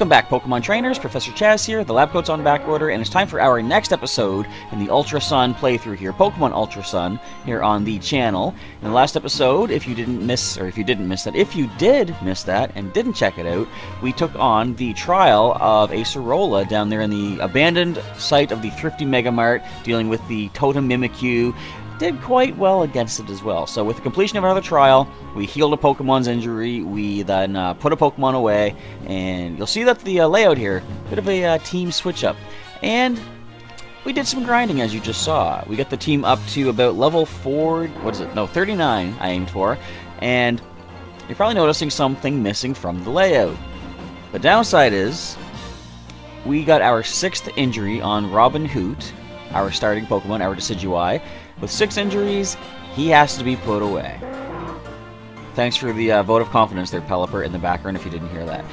Welcome back, Pokemon trainers. Professor Chas here. The lab coat's on back order, and it's time for our next episode in the Ultra Sun playthrough here, Pokemon Ultra Sun, here on the channel. In the last episode, if you didn't miss, or if you didn't miss that, if you did miss that and didn't check it out, we took on the trial of a Acerola down there in the abandoned site of the Thrifty Mega Mart, dealing with the Totem Mimikyu did quite well against it as well. So with the completion of another trial, we healed a Pokemon's injury, we then uh, put a Pokemon away, and you'll see that the uh, layout here—a bit of a uh, team switch up. And we did some grinding as you just saw. We got the team up to about level 4, what is it, no, 39 I aimed for, and you're probably noticing something missing from the layout. The downside is, we got our sixth injury on Robin Hoot, our starting Pokemon, our Decidueye, with six injuries, he has to be put away. Thanks for the uh, vote of confidence there, Pelipper, in the background, if you didn't hear that.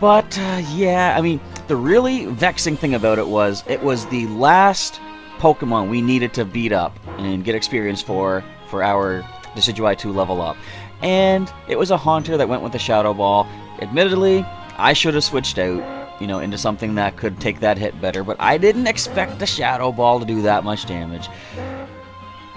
But, uh, yeah, I mean, the really vexing thing about it was it was the last Pokemon we needed to beat up and get experience for for our Decidueye 2 level up. And it was a Haunter that went with the Shadow Ball. Admittedly, I should have switched out, you know, into something that could take that hit better, but I didn't expect the Shadow Ball to do that much damage.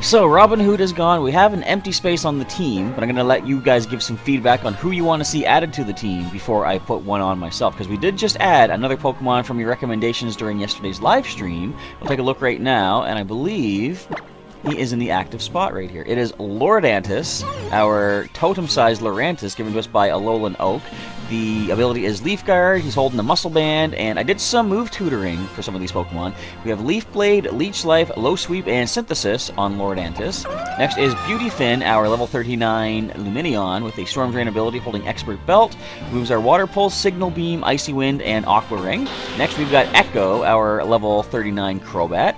So, Robin Hood is gone. We have an empty space on the team, but I'm going to let you guys give some feedback on who you want to see added to the team before I put one on myself. Because we did just add another Pokemon from your recommendations during yesterday's live stream. We'll take a look right now, and I believe he is in the active spot right here. It is Lordantis, our totem-sized Lurantis given to us by Alolan Oak. The ability is Leaf Guard, he's holding the Muscle Band, and I did some move tutoring for some of these Pokemon. We have Leaf Blade, Leech Life, Low Sweep, and Synthesis on Lordantis. Next is Beauty Fin, our level 39 Lumineon, with a Storm Drain ability holding Expert Belt. Moves are Water Pulse, Signal Beam, Icy Wind, and Aqua Ring. Next we've got Echo, our level 39 Crobat.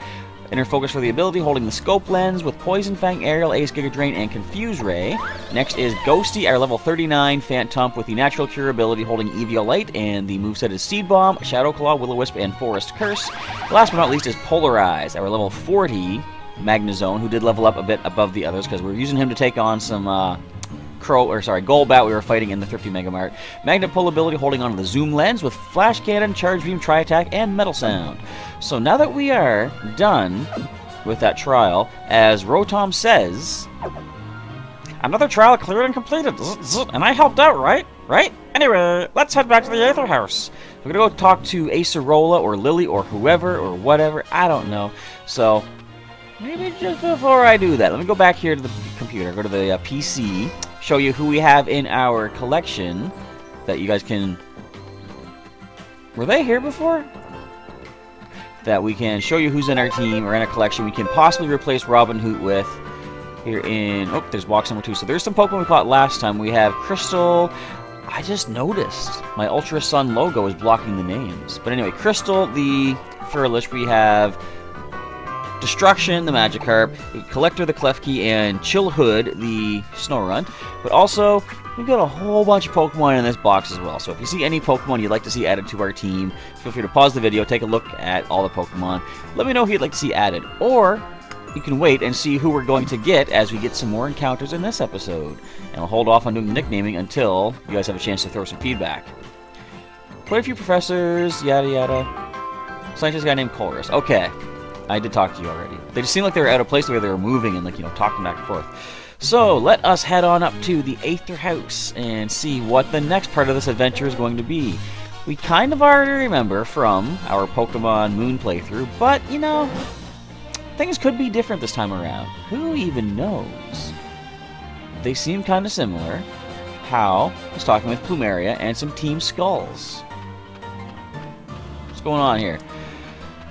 Inner focus for the ability, holding the scope lens with Poison Fang, Aerial Ace, Giga Drain, and Confuse Ray. Next is Ghosty, our level 39 Phantump with the natural cure ability, holding Eviolite, and the moveset is Seed Bomb, Shadow Claw, Will Wisp, and Forest Curse. Last but not least is Polarize, our level 40 Magnezone, who did level up a bit above the others because we're using him to take on some uh, Crow, or sorry, Golbat we were fighting in the Thrifty Mega Mart. Magnet Pull ability holding onto the Zoom Lens with Flash Cannon, Charge Beam, Tri Attack, and Metal Sound. So now that we are done with that trial, as Rotom says, Another trial cleared and completed, and I helped out, right? Right? Anyway, let's head back to the Aether House. We're gonna go talk to Acerola or Lily or whoever or whatever. I don't know. So, maybe just before I do that, let me go back here to the computer, go to the uh, PC, show you who we have in our collection that you guys can... Were they here before? That we can show you who's in our team or in our collection we can possibly replace Robin Hood with here in... Oh, there's box number two. So there's some Pokemon we caught last time. We have Crystal. I just noticed my Ultra Sun logo is blocking the names. But anyway, Crystal, the Frillish, we have Destruction, the Magikarp, Collector, the Klefki, and Chillhood, the Snorunt. But also, we've got a whole bunch of Pokemon in this box as well. So if you see any Pokemon you'd like to see added to our team, feel free to pause the video, take a look at all the Pokemon. Let me know who you'd like to see added. Or you can wait and see who we're going to get as we get some more encounters in this episode. And I'll hold off on doing the nicknaming until you guys have a chance to throw some feedback. Quite a few professors, yada yada. Scientist guy named Colress. Okay. I did talk to you already. They just seemed like they were out of place the way they were moving and like, you know, talking back and forth. So, let us head on up to the Aether House and see what the next part of this adventure is going to be. We kind of already remember from our Pokemon Moon playthrough, but, you know, things could be different this time around. Who even knows? They seem kind of similar. Hau was talking with Plumeria and some Team Skulls. What's going on here?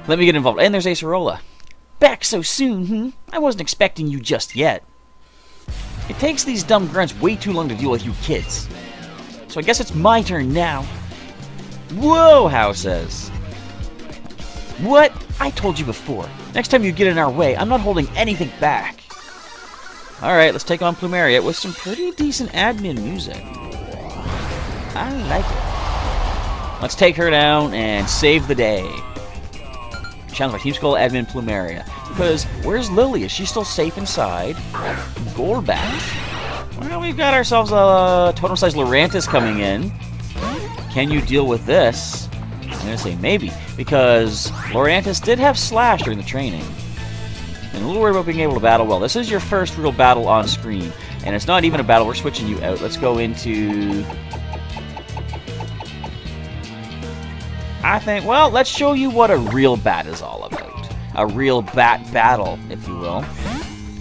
Let me get involved. And there's Acerola. Back so soon, hmm? I wasn't expecting you just yet. It takes these dumb grunts way too long to deal with you kids. So I guess it's my turn now. Whoa, Hau says. What? I told you before. Next time you get in our way, I'm not holding anything back. Alright, let's take on Plumeria with some pretty decent admin music. I like it. Let's take her down and save the day. Challenge by Team Skull Admin Plumeria. Because where's Lily? Is she still safe inside? Golbat. Well, we've got ourselves a totem-sized Lurantis coming in. Can you deal with this? I'm going to say maybe, because Lurantis did have Slash during the training. And a little worried about being able to battle well. This is your first real battle on screen, and it's not even a battle. We're switching you out. Let's go into I think, well, let's show you what a real bat is all about. A real bat battle, if you will.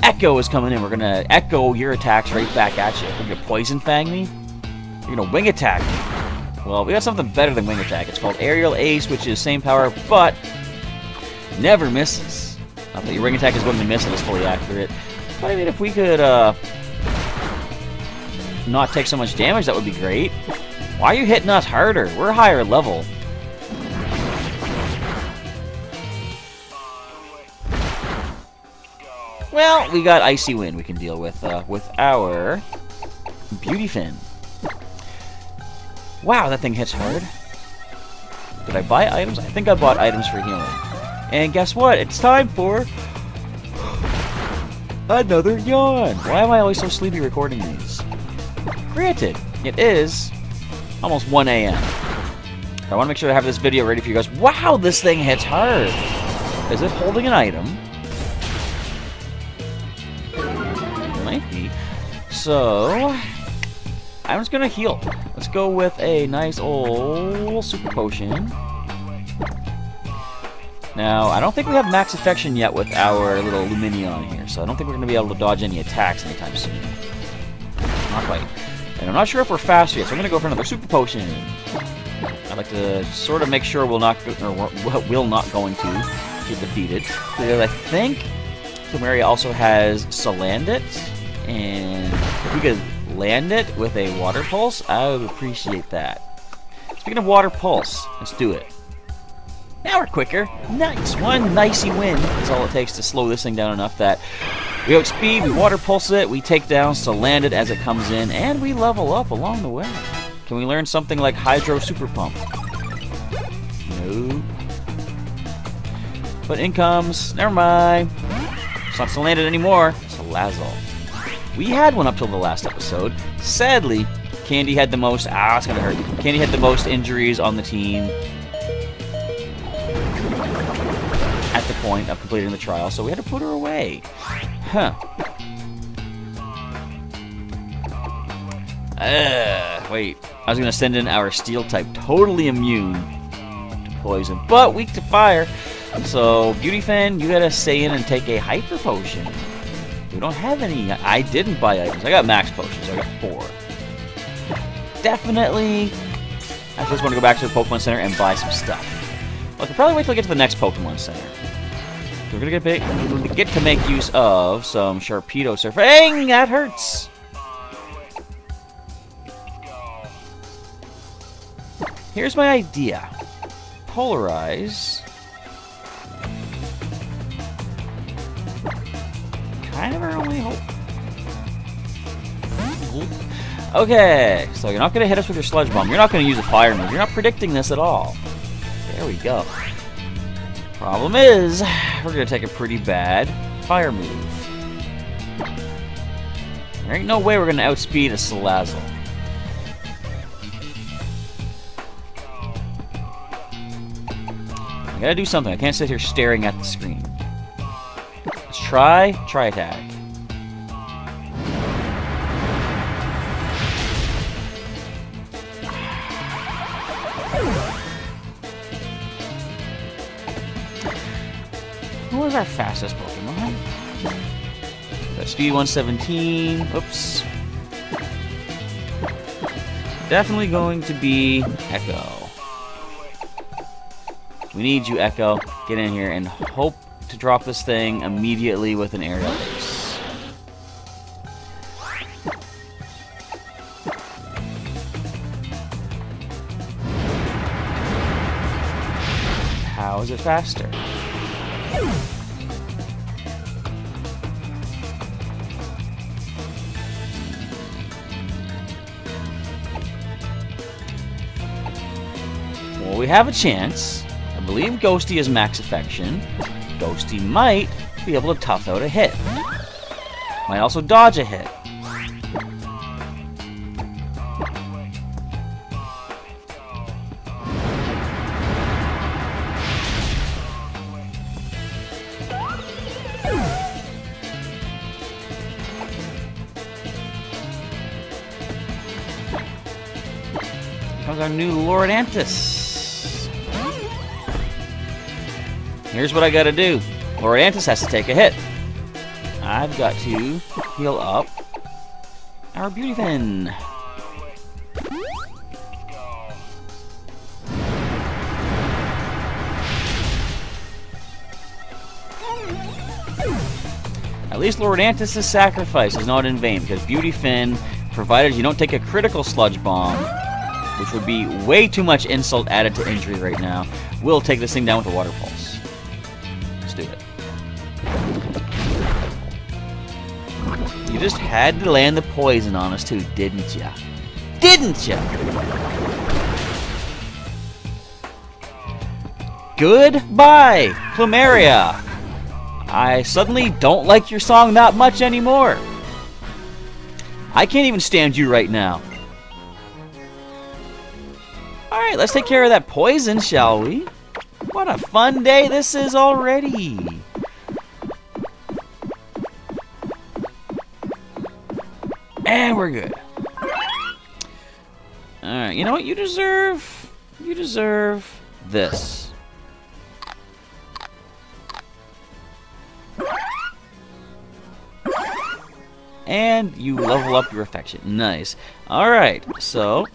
Echo is coming in. We're going to echo your attacks right back at you. You're going to poison fang me? You're going to wing attack me. Well, we got something better than wing attack. It's called aerial ace, which is same power, but never misses. Not that your wing attack is going to miss and it's fully accurate. But I mean, if we could uh, not take so much damage, that would be great. Why are you hitting us harder? We're higher level. Well, we got Icy Wind we can deal with uh, with our Beautifin. Wow, that thing hits hard. Did I buy items? I think I bought items for healing. And guess what? It's time for another yawn. Why am I always so sleepy recording these? Granted, it is almost 1 a.m. I want to make sure I have this video ready for you guys. Wow, this thing hits hard. Is it holding an item? So, I'm just gonna heal. Let's go with a nice old super potion. Now, I don't think we have max affection yet with our little Lumineon here, so I don't think we're going to be able to dodge any attacks anytime soon. Not quite. And I'm not sure if we're faster yet, so I'm going to go for another super potion. I'd like to sort of make sure we're not, or we're not going to get defeated. Because I think Plumeria also has Salandit, and if we could land it with a water pulse, I would appreciate that. Speaking of water pulse, let's do it. Now we're quicker. Nice. One nicey win is all it takes to slow this thing down enough that we outspeed, we water pulse it, we take down Salandit as it comes in, and we level up along the way. Can we learn something like Hydro Super Pump? No. But in comes, never mind. It's not Salandit anymore, it's Salazzle. We had one up till the last episode. Sadly, Candy had the most, ah, it's gonna hurt. Candy had the most injuries on the team at the point of completing the trial, so we had to put her away. Huh. Uh, wait, I was gonna send in our steel type, totally immune to poison, but weak to fire. So, Beauty Fin, you gotta stay in and take a hyper potion. We don't have any. I didn't buy items. I got max potions. I got four. Definitely. I just want to go back to the Pokemon Center and buy some stuff. I could probably wait till I get to the next Pokemon Center. We're gonna get, big, get to make use of some Sharpedo Surfing. That hurts. Here's my idea. Polarize. Kind of our only hope. Okay, so you're not going to hit us with your Sludge Bomb. You're not going to use a Fire move. You're not predicting this at all. There we go. Problem is, we're going to take a pretty bad Fire move. There ain't no way we're going to outspeed a Salazzle. I gotta do something. I can't sit here staring at the screen. Let's try Tri Attack. Who was our fastest Pokemon? Got speed 117. Oops. Definitely going to be Echo. We need you, Echo. Get in here and hope to drop this thing immediately with an aerial. How is it faster? Well, we have a chance. I believe Ghosty is max affection. Ghosty might be able to tough out a hit. Might also dodge a hit. comes our new Lord Antis. Here's what I gotta do. Lord Antis has to take a hit. I've got to heal up our Beauty Fin. At least Lord Antis' sacrifice is not in vain, because Beauty Fin, provided you don't take a critical Sludge Bomb, which would be way too much insult added to injury right now, will take this thing down with a Water just had to land the poison on us too, didn't ya? Didn't ya? Goodbye, Plumeria! I suddenly don't like your song that much anymore. I can't even stand you right now. Alright, let's take care of that poison, shall we? What a fun day this is already. And we're good. Alright, you know what? You deserve... You deserve this. And you level up your affection. Nice. Alright, so...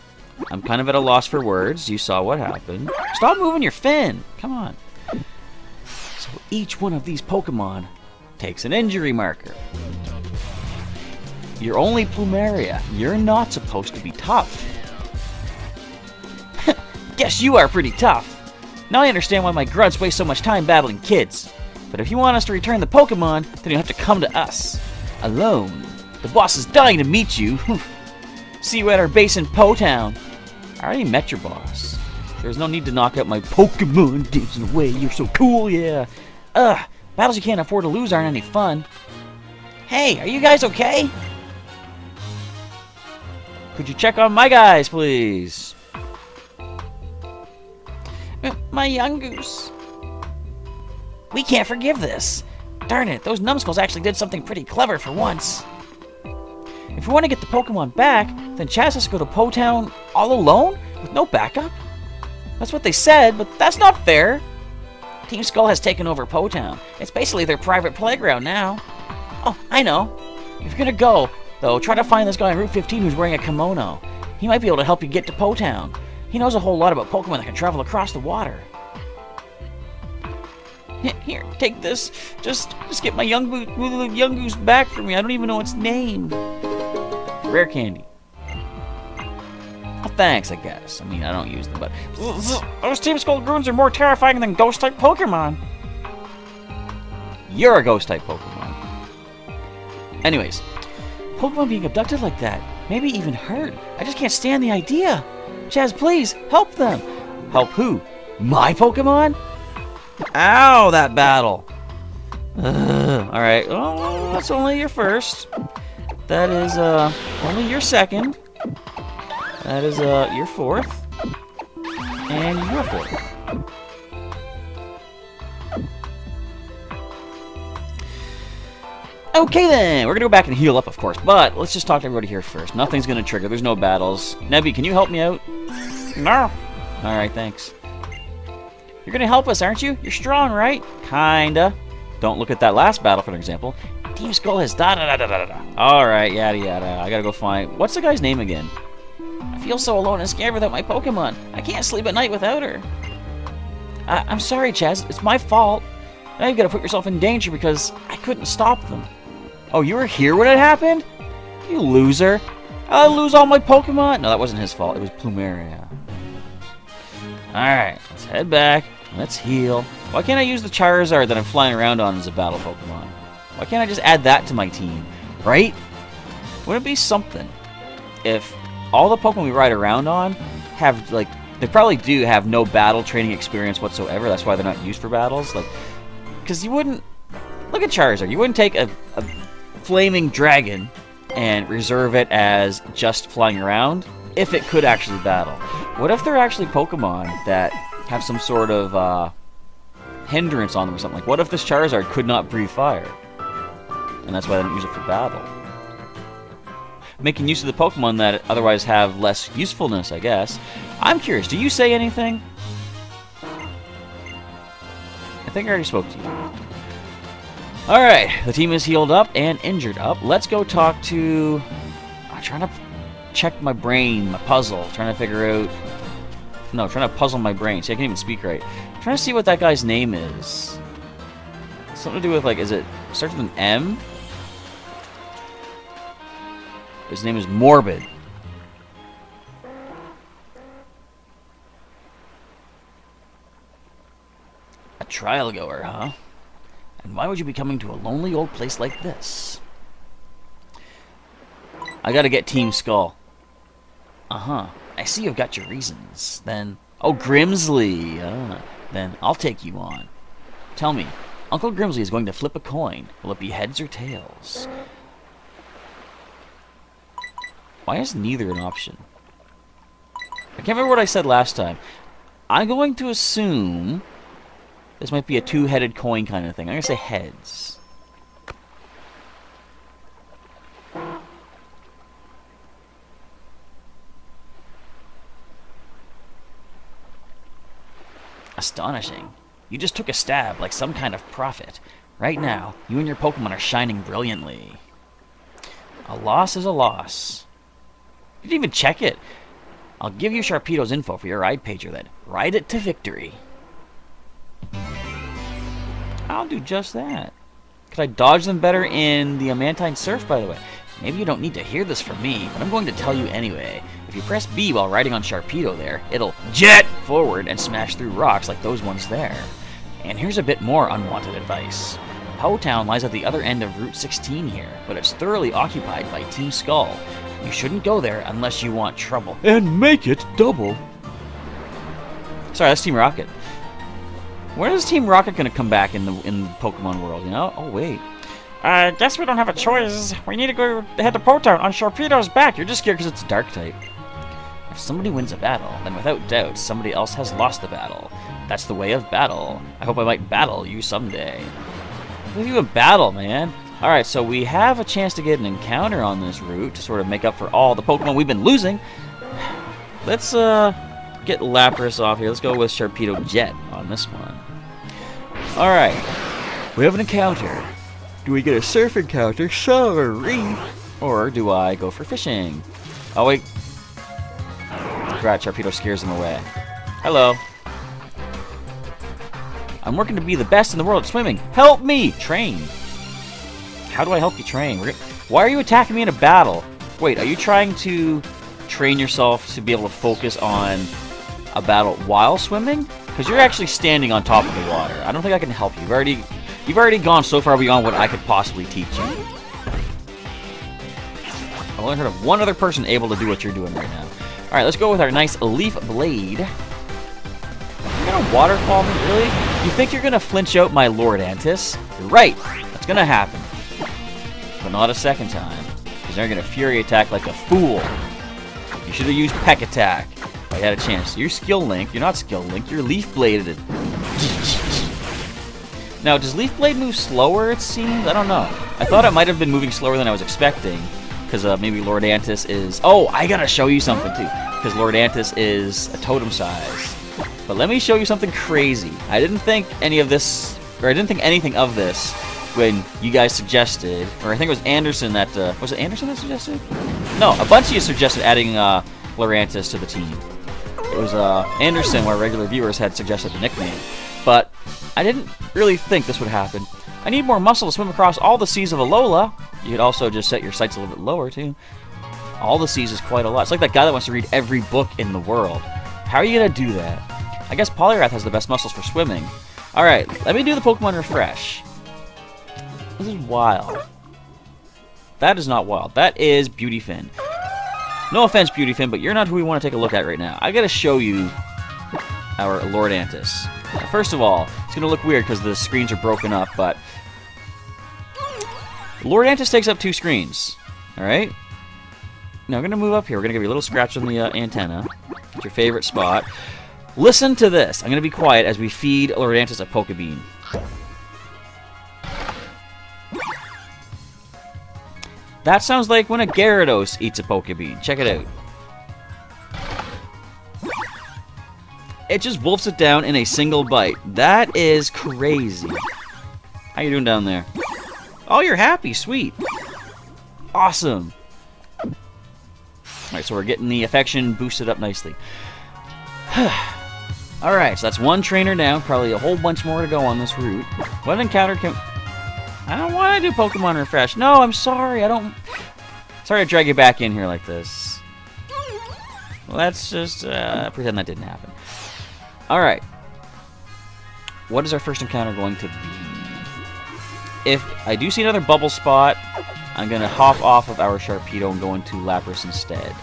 I'm kind of at a loss for words. You saw what happened. Stop moving your fin! Come on. So each one of these Pokemon takes an injury marker. You're only Plumeria. You're not supposed to be tough. Guess you are pretty tough. Now I understand why my grunts waste so much time battling kids. But if you want us to return the Pokemon, then you have to come to us. Alone. The boss is dying to meet you. See you at our base in Po Town. I already met your boss. There's no need to knock out my Pokemon dancing away. You're so cool, yeah. Ugh, battles you can't afford to lose aren't any fun. Hey, are you guys okay? Could you check on my guys, please? My Yungoos. We can't forgive this. Darn it, those numbskulls actually did something pretty clever for once. If we want to get the Pokemon back, Then Chas has to go to Po Town all alone with no backup? That's what they said, but that's not fair. Team Skull has taken over Po Town. It's basically their private playground now. Oh, I know. If you're gonna go, though, try to find this guy on Route 15 who's wearing a kimono. He might be able to help you get to Po Town. He knows a whole lot about Pokemon that can travel across the water. Here, take this. Just, just get my young, Yungoos back for me. I don't even know its name. Rare candy. Oh, thanks, I guess. I mean, I don't use them, but those Team Skull Goons are more terrifying than Ghost-type Pokemon. You're a Ghost-type Pokemon. Anyways, Pokemon being abducted like that, maybe even hurt. I just can't stand the idea. Chas, please help them. Help who? My Pokemon? Ow, that battle. all right. Oh, that's only your first. That is uh only your second. That is uh your fourth. And your fourth. Okay then, we're gonna go back and heal up, of course, but let's just talk to everybody here first. Nothing's gonna trigger, there's no battles. Nebby, can you help me out? No. Alright, thanks. You're gonna help us, aren't you? You're strong, right? Kinda. Don't look at that last battle, for an example. Team Skull has da da da da da da. Alright, yada yada. I gotta go find... What's the guy's name again? I feel so alone and scared without my Pokemon. I can't sleep at night without her. I am sorry, Chas. It's my fault. Now you've got to put yourself in danger because I couldn't stop them. Oh, you were here when it happened? You loser. I'll lose all my Pokemon. No, that wasn't his fault. It was Plumeria. Alright, let's head back. Let's heal. Why can't I use the Charizard that I'm flying around on as a battle Pokemon? Why can't I just add that to my team? Right? Wouldn't it be something if all the Pokemon we ride around on have, like, they probably do have no battle training experience whatsoever. That's why they're not used for battles. Like, because you wouldn't... Look at Charizard. You wouldn't take a, a flaming dragon and reserve it as just flying around if it could actually battle. What if they're actually Pokemon that have some sort of uh, hindrance on them or something. Like, what if this Charizard could not breathe fire? And that's why they don't use it for battle. Making use of the Pokemon that otherwise have less usefulness, I guess. I'm curious, do you say anything? I think I already spoke to you. Alright, the team is healed up and injured up. Let's go talk to... I'm trying to check my brain, my puzzle, trying to figure out no, trying to puzzle my brain. See, I can't even speak right. I'm trying to see what that guy's name is. Something to do with, like, is it... starts with an M? His name is Morbid. A trial goer, huh? And why would you be coming to a lonely old place like this? I gotta get Team Skull. Uh-huh. I see you've got your reasons. Then, oh, Grimsley. Uh, then I'll take you on. Tell me, Uncle Grimsley is going to flip a coin. Will it be heads or tails? Why is neither an option? I can't remember what I said last time. I'm going to assume this might be a two-headed coin kind of thing. I'm going to say heads. Astonishing. You just took a stab like some kind of prophet. Right now, you and your Pokemon are shining brilliantly. A loss is a loss. You didn't even check it. I'll give you Sharpedo's info for your ride pager then. Ride it to victory. I'll do just that. Could I dodge them better in the Mantine Surf, by the way? Maybe you don't need to hear this from me, but I'm going to tell you anyway. If you press B while riding on Sharpedo there, it'll jet forward and smash through rocks like those ones there. And here's a bit more unwanted advice. Po Town lies at the other end of Route 16 here, but it's thoroughly occupied by Team Skull. You shouldn't go there unless you want trouble. And make it double. Sorry, that's Team Rocket. When is Team Rocket going to come back in the in the Pokemon world, you know? Oh, wait. I uh, guess we don't have a choice. We need to go head to Po Town on Sharpedo's back. You're just scared because it's dark type. If somebody wins a battle, then without doubt, somebody else has lost the battle. That's the way of battle. I hope I might battle you someday. What you a battle, man? Alright, so we have a chance to get an encounter on this route to sort of make up for all the Pokemon we've been losing. Let's uh, get Lapras off here. Let's go with Sharpedo Jet on this one. Alright, we have an encounter. Do we get a surf encounter? Sorry. Or do I go for fishing? Oh, wait. Right, Sharpedo scares him away. Hello. I'm working to be the best in the world at swimming. Help me! Train. How do I help you train? Why are you attacking me in a battle? Wait, are you trying to train yourself to be able to focus on a battle while swimming? Because you're actually standing on top of the water. I don't think I can help you. You've already, you've already gone so far beyond what I could possibly teach you. I've only heard of one other person able to do what you're doing right now. Alright, let's go with our nice Leaf Blade. You're gonna waterfall me? Really? You think you're gonna flinch out my Lord Antis? You're right. That's gonna happen. But not a second time. Because they're gonna Fury Attack like a fool. You should have used Peck Attack. I had a chance. You're Skill Link. You're not Skill Link. You're Leaf Bladed. now, does Leaf Blade move slower, it seems? I don't know. I thought it might have been moving slower than I was expecting. Because uh, maybe Lord Antis is... Oh, I gotta show you something, too. Because Lord Antis is a totem size. But let me show you something crazy. I didn't think any of this... Or I didn't think anything of this when you guys suggested, or I think it was Anderson that, uh, was it Anderson that suggested? No, a bunch of you suggested adding uh, Lurantis to the team. It was uh, Anderson, where regular viewers had suggested the nickname. But I didn't really think this would happen. I need more muscle to swim across all the seas of Alola. You could also just set your sights a little bit lower, too. All the seas is quite a lot. It's like that guy that wants to read every book in the world. How are you going to do that? I guess Poliwrath has the best muscles for swimming. Alright, let me do the Pokemon Refresh. This is wild. That is not wild. That is Beautyfin. No offense, Beauty Beautyfin, but you're not who we want to take a look at right now. I gotta show you our Lord Antis. First of all, it's gonna look weird because the screens are broken up, but Lord Antis takes up two screens. Alright? Now we're gonna move up here. We're gonna give you a little scratch on the uh, antenna. It's your favorite spot. Listen to this. I'm gonna be quiet as we feed Lord Antis a Pokebean. That sounds like when a Gyarados eats a Pokebean. Check it out. It just wolfs it down in a single bite. That is crazy. How you doing down there? Oh, you're happy. Sweet. Awesome. Alright, so we're getting the affection boosted up nicely. Alright, so that's one trainer down. Probably a whole bunch more to go on this route. What encounter can... I don't want to do Pokemon Refresh. No, I'm sorry. I don't... Sorry to drag you back in here like this. Let's just uh, pretend that didn't happen. Alright. What is our first encounter going to be? If I do see another bubble spot, I'm going to hop off of our Sharpedo and go into Lapras instead.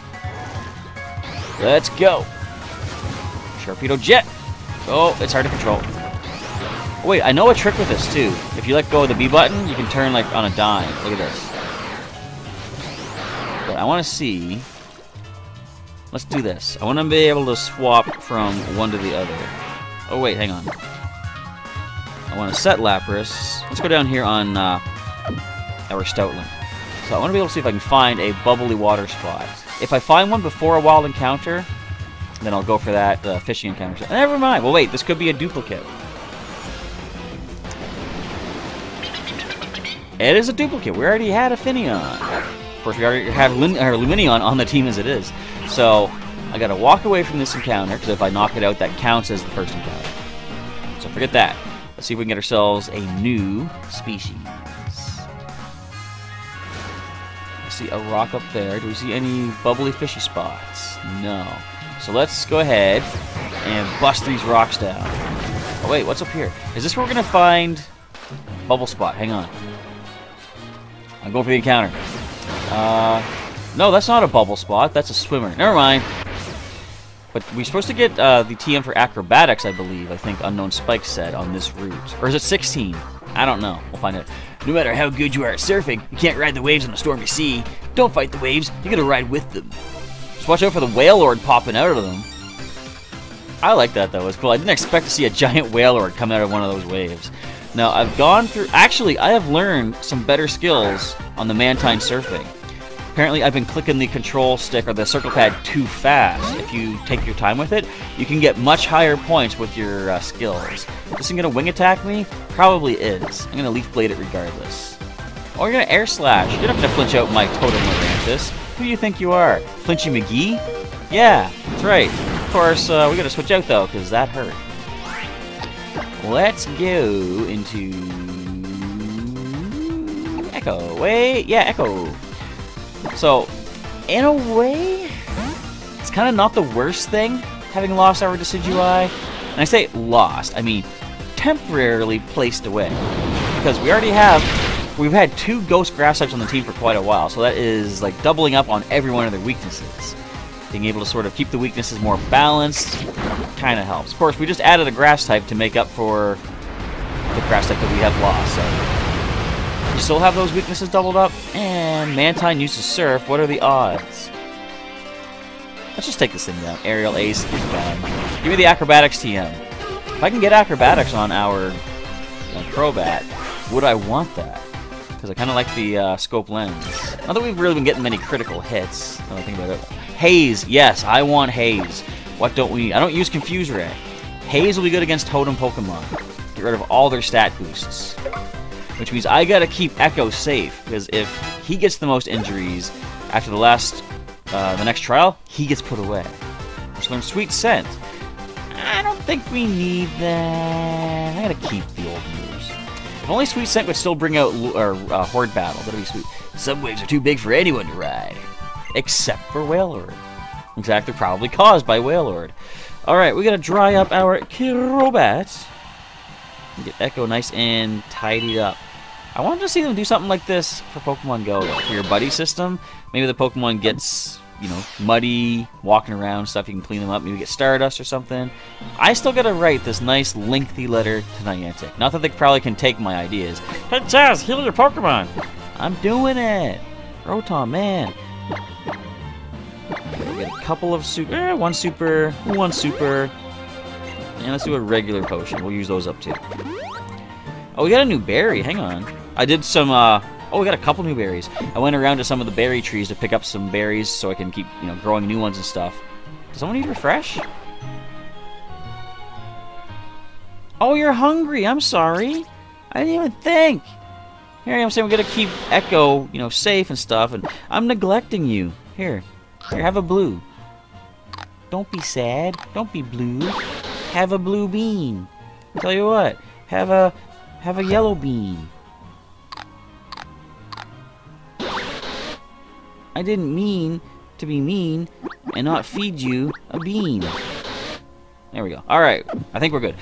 Let's go! Sharpedo Jet! Oh, it's hard to control. Oh, wait, I know a trick with this, too. If you let go of the B button, you can turn, like, on a dime. Look at this. But I want to see... Let's do this. I want to be able to swap from one to the other. Oh, wait, hang on. I want to set Lapras. Let's go down here on uh, our Stoutland. So I want to be able to see if I can find a bubbly water spot. If I find one before a wild encounter, then I'll go for that uh, fishing encounter. Never mind. Well, wait, this could be a duplicate. It is a duplicate. We already had a Finneon. Of course, we already have Lin or Lumineon on the team as it is. So, I gotta walk away from this encounter, because if I knock it out, that counts as the first encounter. So forget that. Let's see if we can get ourselves a new species. I see a rock up there. Do we see any bubbly fishy spots? No. So let's go ahead and bust these rocks down. Oh wait, what's up here? Is this where we're gonna find bubble spot? Hang on. I'm going for the encounter. Uh, no, that's not a bubble spot. That's a swimmer. Never mind. But we're supposed to get uh, the TM for acrobatics, I believe. I think Unknown Spike said on this route. Or is it 16? I don't know. We'll find out. No matter how good you are at surfing, you can't ride the waves on a stormy sea. Don't fight the waves. You gotta ride with them. Just watch out for the Wailord popping out of them. I like that, though. It's cool. I didn't expect to see a giant Wailord come out of one of those waves. Now, I've gone through... Actually, I have learned some better skills on the Mantine surfing. Apparently, I've been clicking the control stick or the circle pad too fast. If you take your time with it, you can get much higher points with your uh, skills. Is this thing gonna wing attack me? Probably is. I'm gonna leaf blade it regardless. Oh, you're gonna air slash. You're not gonna flinch out my Totem Lorantis. Who do you think you are? Flinchy McGee? Yeah, that's right. Of course, uh, we gotta switch out though, because that hurt. Let's go into Echo. Wait, yeah, Echo. So, in a way, it's kind of not the worst thing having lost our Decidueye. And I say lost, I mean temporarily placed away. Because we already have, we've had two Ghost Grass types on the team for quite a while, so that is like doubling up on every one of their weaknesses. Being able to sort of keep the weaknesses more balanced kind of helps. Of course, we just added a Grass type to make up for the Grass type that we have lost, so you still have those weaknesses doubled up? And Mantine uses Surf. What are the odds? Let's just take this thing down. Aerial Ace is down. Give me the Acrobatics TM. If I can get Acrobatics on our uh, Crobat, would I want that? Because I kind of like the uh, Scope Lens. Not that we've really been getting many critical hits. Now I think about it. Haze. Yes, I want Haze. What don't we... I don't use Confuse Ray. Haze will be good against Totem Pokemon. Get rid of all their stat boosts. Which means I gotta keep Echo safe, because if he gets the most injuries after the last, uh, the next trial, he gets put away. Which learns Sweet Scent. I don't think we need that. I gotta keep the old moves. If only Sweet Scent would still bring out or, uh, Horde Battle, that'd be sweet. Waves are too big for anyone to ride. Except for Wailord. In fact, they're probably caused by Wailord. Alright, we gotta dry up our Crobat. Get Echo nice and tidied up. I wanted to see them do something like this for Pokemon Go, for your buddy system. Maybe the Pokemon gets, you know, muddy, walking around, stuff, you can clean them up, maybe get Stardust or something. I still gotta write this nice, lengthy letter to Niantic. Not that they probably can take my ideas. Hey, Chas, heal your Pokemon! I'm doing it! Rotom, man! Get a couple of super, eh, one super, one super, and let's do a regular potion. We'll use those up too. Oh, we got a new berry. Hang on. I did some, uh... Oh, we got a couple new berries. I went around to some of the berry trees to pick up some berries so I can keep, you know, growing new ones and stuff. Does someone need refresh? Oh, you're hungry. I'm sorry. I didn't even think. Here I am saying we're to keep Echo, you know, safe and stuff, and I'm neglecting you. Here. Here, have a blue. Don't be sad. Don't be blue. Have a blue bean. I'll tell you what. Have a have a yellow bean. I didn't mean to be mean and not feed you a bean. There we go. Alright, I think we're good.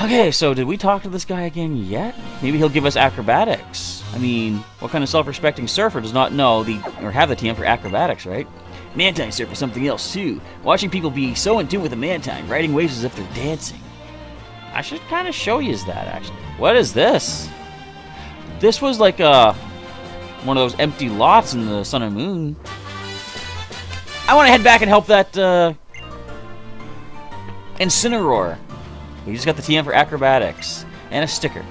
Okay, so did we talk to this guy again yet? Maybe he'll give us acrobatics. I mean, what kind of self-respecting surfer does not know the or have the TM for acrobatics, right? Mantine surf is something else too. Watching people be so in tune with the Mantine, riding waves as if they're dancing. I should kind of show you that, actually. What is this? This was like a uh, one of those empty lots in the Sun and Moon. I want to head back and help that uh, Incineroar. We just got the TM for acrobatics and a sticker.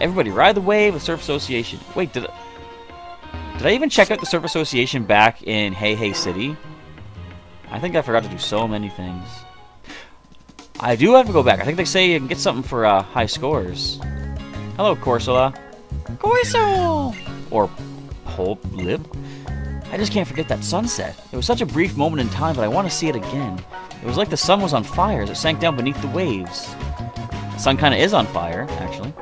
Everybody, ride the wave of Surf Association. Wait, did I, did I even check out the Surf Association back in Heahea City? I think I forgot to do so many things. I do have to go back. I think they say you can get something for uh, high scores. Hello, Corsola. Corso! Or Pulp Lip. I just can't forget that sunset. It was such a brief moment in time, but I want to see it again. It was like the sun was on fire as it sank down beneath the waves. The sun kind of is on fire, actually.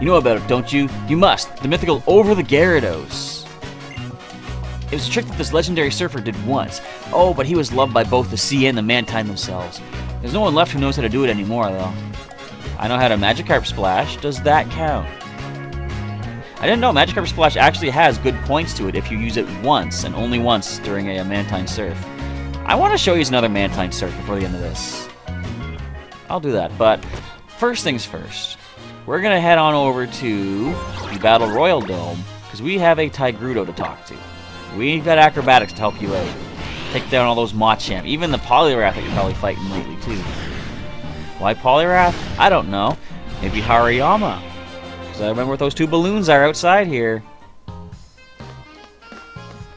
You know about it, don't you? You must. The mythical Over the Gyarados. It was a trick that this legendary surfer did once. Oh, but he was loved by both the sea and the Mantine themselves. There's no one left who knows how to do it anymore, though. I know how to Magikarp Splash. Does that count? I didn't know Magikarp Splash actually has good points to it if you use it once, and only once, during a Mantine Surf. I want to show you another Mantine search before the end of this. I'll do that, but first things first. We're going to head on over to the Battle Royal Dome, because we have a Tigrudo to talk to. We've got acrobatics to help you out. Take down all those Machamp. Even the Poliwrath that you're probably fighting lately, too. Why Poliwrath? I don't know. Maybe Hariyama. Because I remember what those two balloons are outside here.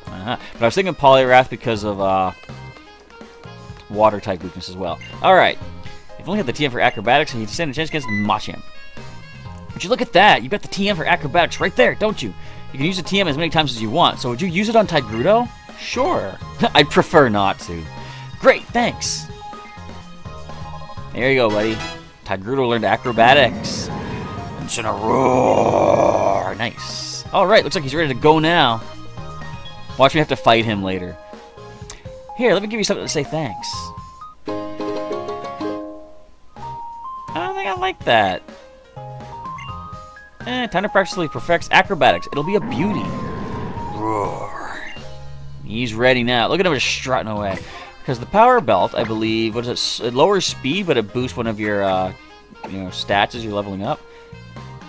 Uh-huh. But I was thinking Poliwrath because of uh, water type weakness as well. Alright. If only had the TM for acrobatics and you stand a chance against Machamp. Would you look at that? You've got the TM for acrobatics right there, don't you? You can use the TM as many times as you want. So would you use it on Tigrudo? Sure. I'd prefer not to. Great, thanks. There you go, buddy. Tigrudo learned acrobatics. Incineroar! Nice. Alright, looks like he's ready to go now. Watch me have to fight him later. Here, let me give you something to say thanks. I don't think I like that. Eh, time to practically perfect acrobatics. It'll be a beauty. Roar. He's ready now. Look at him just strutting away. Because the power belt, I believe, what is it? It lowers speed, but it boosts one of your, uh, you know, stats as you're leveling up.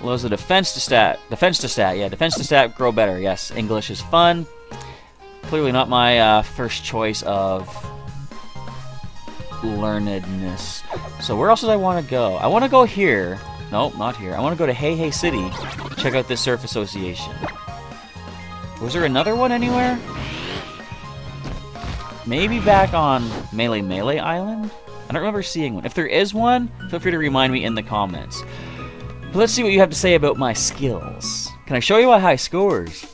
Lowers the defense to stat. Defense to stat, yeah. Defense to stat, grow better. Yes, English is fun. Clearly not my uh, first choice of learnedness. So where else do I want to go? I want to go here. Nope, not here. I want to go to Heahea City. Check out this surf association. Was there another one anywhere? Maybe back on Melemele Island? I don't remember seeing one. If there is one, feel free to remind me in the comments. But let's see what you have to say about my skills. Can I show you my high scores?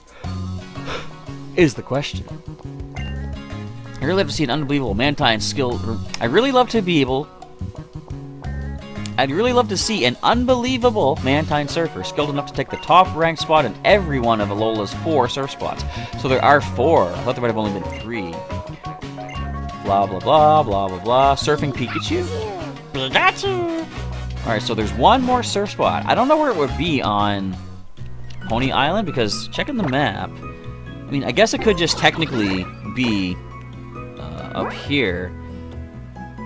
Is the question. I really love to see an unbelievable Mantine skill. I really love to be able. I'd really love to see an unbelievable Mantine surfer skilled enough to take the top ranked spot in every one of Alola's four surf spots. So there are four. I thought there might have only been three. Blah blah blah blah blah blah. Surfing Pikachu. Pikachu! Alright, so there's one more surf spot. I don't know where it would be on Poni Island because checking the map. I mean, I guess it could just technically be uh, up here,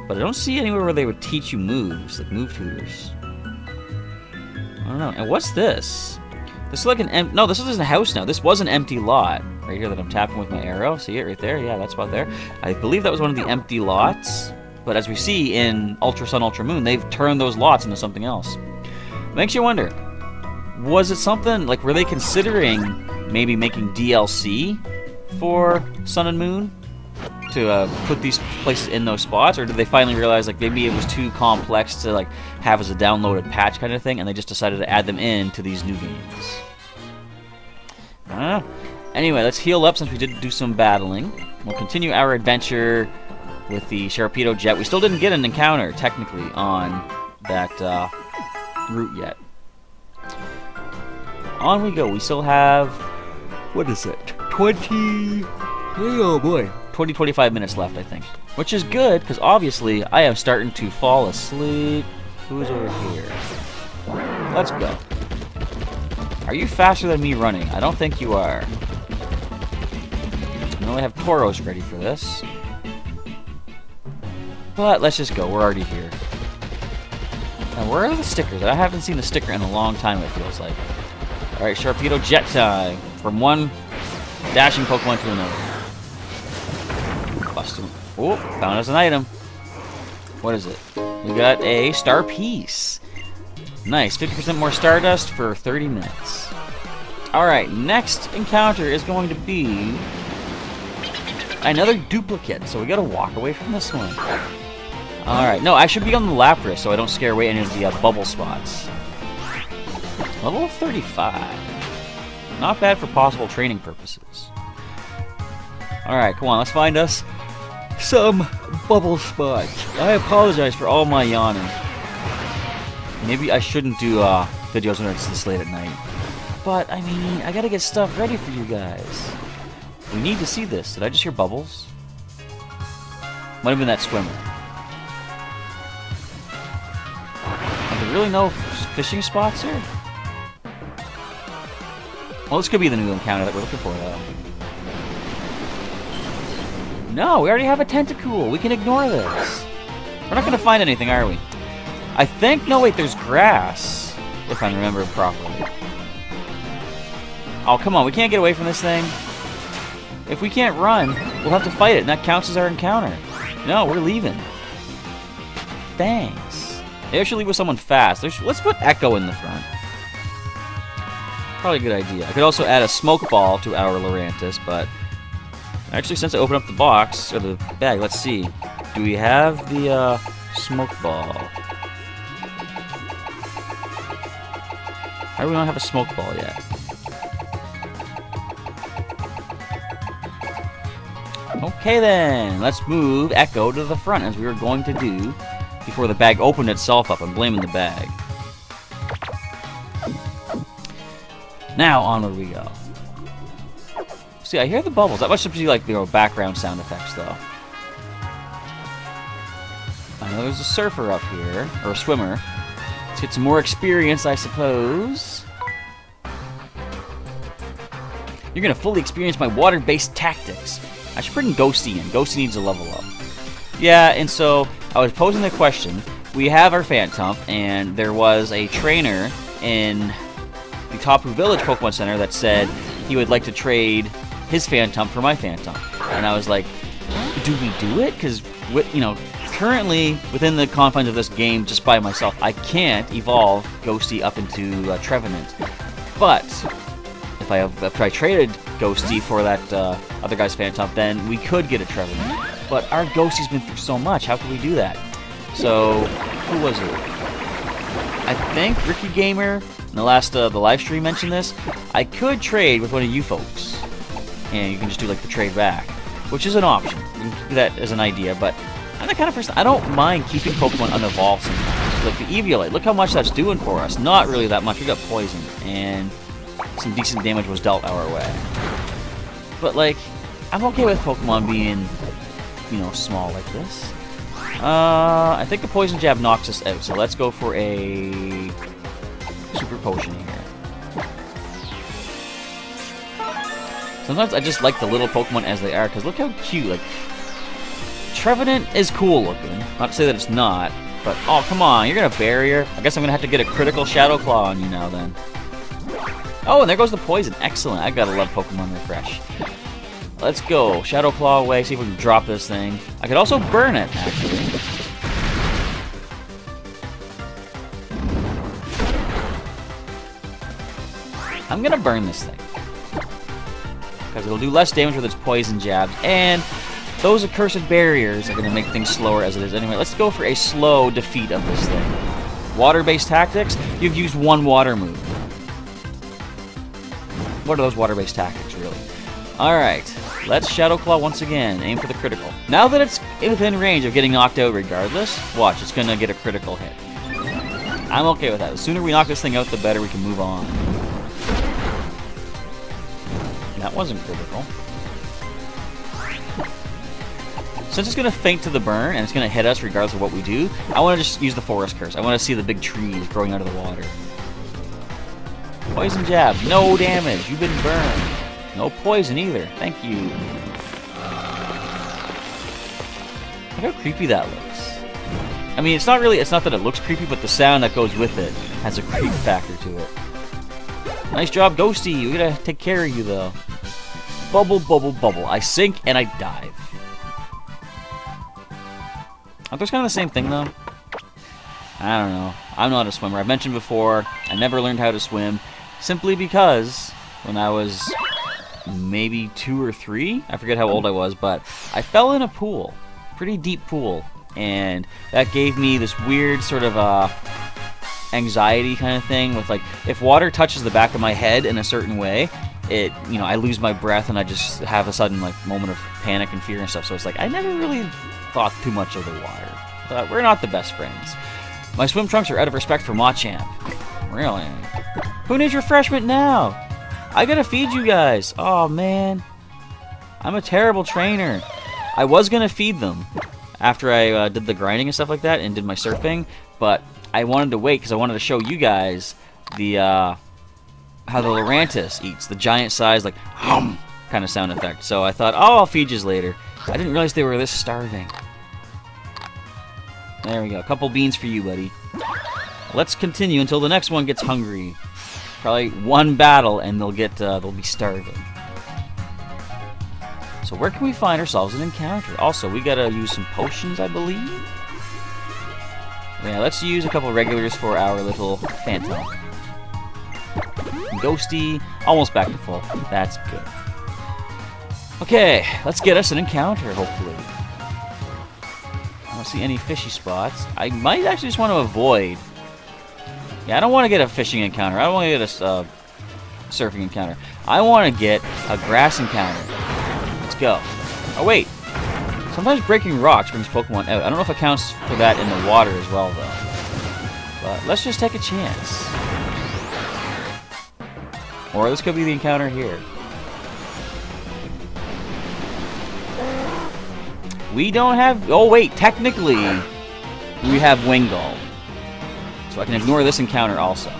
but I don't see anywhere where they would teach you moves, like move tutors. I don't know. And what's this? This is like an em- no. This isn't a house now. This was an empty lot right here that I'm tapping with my arrow. See it right there? Yeah, that's about there. I believe that was one of the empty lots. But as we see in Ultra Sun, Ultra Moon, they've turned those lots into something else. Makes you wonder. Was it something like were they considering maybe making DLC for Sun and Moon to uh, put these places in those spots, or did they finally realize like maybe it was too complex to like have as a downloaded patch kind of thing, and they just decided to add them in to these new games? I don't know. Anyway, let's heal up since we did do some battling. We'll continue our adventure with the Sharpedo Jet. We still didn't get an encounter technically on that uh, route yet. On we go. We still have what is it? 20 Oh boy. 20 25 minutes left, I think. Which is good because obviously I am starting to fall asleep. Who's over here? Let's go. Are you faster than me running? I don't think you are. I only have Tauros ready for this. But let's just go. We're already here. And where are the stickers? I haven't seen a sticker in a long time, it feels like. Alright, Sharpedo Jet time. From one dashing Pokemon to another. Busted. Oh, found us an item. What is it? We got a Star Piece. Nice. 50% more Stardust for 30 minutes. Alright, next encounter is going to be another duplicate. So we gotta walk away from this one. Alright, no, I should be on the Lapras so I don't scare away any of the uh, bubble spots. Level 35. Not bad for possible training purposes. Alright, come on, let's find us some bubble spots. I apologize for all my yawning. Maybe I shouldn't do uh, videos when it's this late at night. But, I mean, I gotta get stuff ready for you guys. We need to see this. Did I just hear bubbles? Might have been that swimmer. Are there really no fishing spots here? Well, this could be the new encounter that we're looking for, though. No, we already have a Tentacool. We can ignore this. We're not going to find anything, are we? I think... No, wait, there's grass. If I remember properly. Oh, come on. We can't get away from this thing. If we can't run, we'll have to fight it, and that counts as our encounter. No, we're leaving. Thanks. Maybe I should leave with someone fast. There's, let's put Echo in the front. Probably a good idea. I could also add a smoke ball to our Lurantis, but actually, since I opened up the box or the bag, let's see. Do we have the uh, smoke ball? Why do we not have a smoke ball yet? Okay then, let's move Echo to the front as we were going to do before the bag opened itself up. I'm blaming the bag. Now, onward we go. See, I hear the bubbles. That must be like, you know, background sound effects, though. I know there's a surfer up here, or a swimmer. Let's get some more experience, I suppose. You're gonna fully experience my water-based tactics. I should bring Ghosty in. Ghosty needs a level up. Yeah, and so I was posing the question. We have our Phantump, and there was a trainer in the Tapu Village Pokemon Center that said he would like to trade his Phantump for my Phantump. And I was like, do we do it? Because, you know, currently within the confines of this game, just by myself, I can't evolve Ghosty up into uh, Trevenant. But if I have, if I traded Ghosty for that uh, other guy's Phantump, then we could get a Trevenant. But our Ghosty's been through so much. How can we do that? So, who was it? I think Ricky Gamer in the last uh, the live stream mentioned this. I could trade with one of you folks, and you can just do like the trade back, which is an option. You can that as an idea, but I'm the kind of person I don't mind keeping Pokemon unevolved sometimes. Like the Eviolite, look how much that's doing for us. Not really that much. We got poison, and some decent damage was dealt our way. But like, I'm okay with Pokemon being, you know, small like this. Uh, I think the Poison Jab knocks us out, so let's go for a Super Potion here. Sometimes I just like the little Pokemon as they are, because look how cute, like, Trevenant is cool looking. Not to say that it's not, but, oh, come on, you're gonna barrier. I guess I'm gonna have to get a critical Shadow Claw on you now, then. Oh, and there goes the poison. Excellent. I gotta love Pokemon Refresh. Let's go. Shadow Claw away, see if we can drop this thing. I could also burn it, actually. I'm gonna burn this thing. Because it'll do less damage with its poison jabs, and those accursed barriers are gonna make things slower as it is anyway. Let's go for a slow defeat of this thing. Water-based tactics, you've used one water move. What are those water-based tactics, really? Alright, let's Shadow Claw once again. Aim for the critical. Now that it's within range of getting knocked out regardless, watch, it's gonna get a critical hit. I'm okay with that. The sooner we knock this thing out, the better we can move on. That wasn't critical. Since it's going to faint to the burn, and it's going to hit us regardless of what we do, I want to just use the Forest Curse. I want to see the big trees growing out of the water. Poison Jab. No damage. You've been burned. No poison either. Thank you. Look how creepy that looks. I mean, it's not really, it's not that it looks creepy, but the sound that goes with it has a creep factor to it. Nice job, Ghosty. We gotta take care of you, though. Bubble, bubble, bubble. I sink and I dive. Aren't those kind of the same thing, though? I don't know. I'm not a swimmer. I've mentioned before, I never learned how to swim simply because when I was maybe two or three, I forget how old I was, but I fell in a pool, pretty deep pool, and that gave me this weird sort of uh, anxiety kind of thing with like if water touches the back of my head in a certain way, it you know I lose my breath and I just have a sudden like moment of panic and fear and stuff. So it's like I never really thought too much of the water. But we're not the best friends. My swim trunks are out of respect for Machamp. Really? Who needs refreshment now? I gotta feed you guys. Oh man. I'm a terrible trainer. I was gonna feed them after I uh, did the grinding and stuff like that and did my surfing, but I wanted to wait because I wanted to show you guys the uh, how the Lurantis eats, the giant size like hum kind of sound effect. So I thought, oh, I'll feed you later. I didn't realize they were this starving. There we go. A couple beans for you, buddy. Let's continue until the next one gets hungry. Probably one battle and they'll get uh, they'll be starving. So where can we find ourselves an encounter? Also, we gotta use some potions, I believe. Yeah, let's use a couple regulars for our little Phantump. Ghosty, almost back to full. That's good. Okay, let's get us an encounter, hopefully. I don't see any fishy spots. I might actually just want to avoid. Yeah, I don't want to get a fishing encounter. I don't want to get a uh, surfing encounter. I want to get a grass encounter. Let's go. Oh, wait. Sometimes breaking rocks brings Pokemon out. I don't know if it counts for that in the water as well, though. But let's just take a chance. Or this could be the encounter here. We don't have... Oh, wait. Technically, we have Wingull. So I can ignore this encounter also.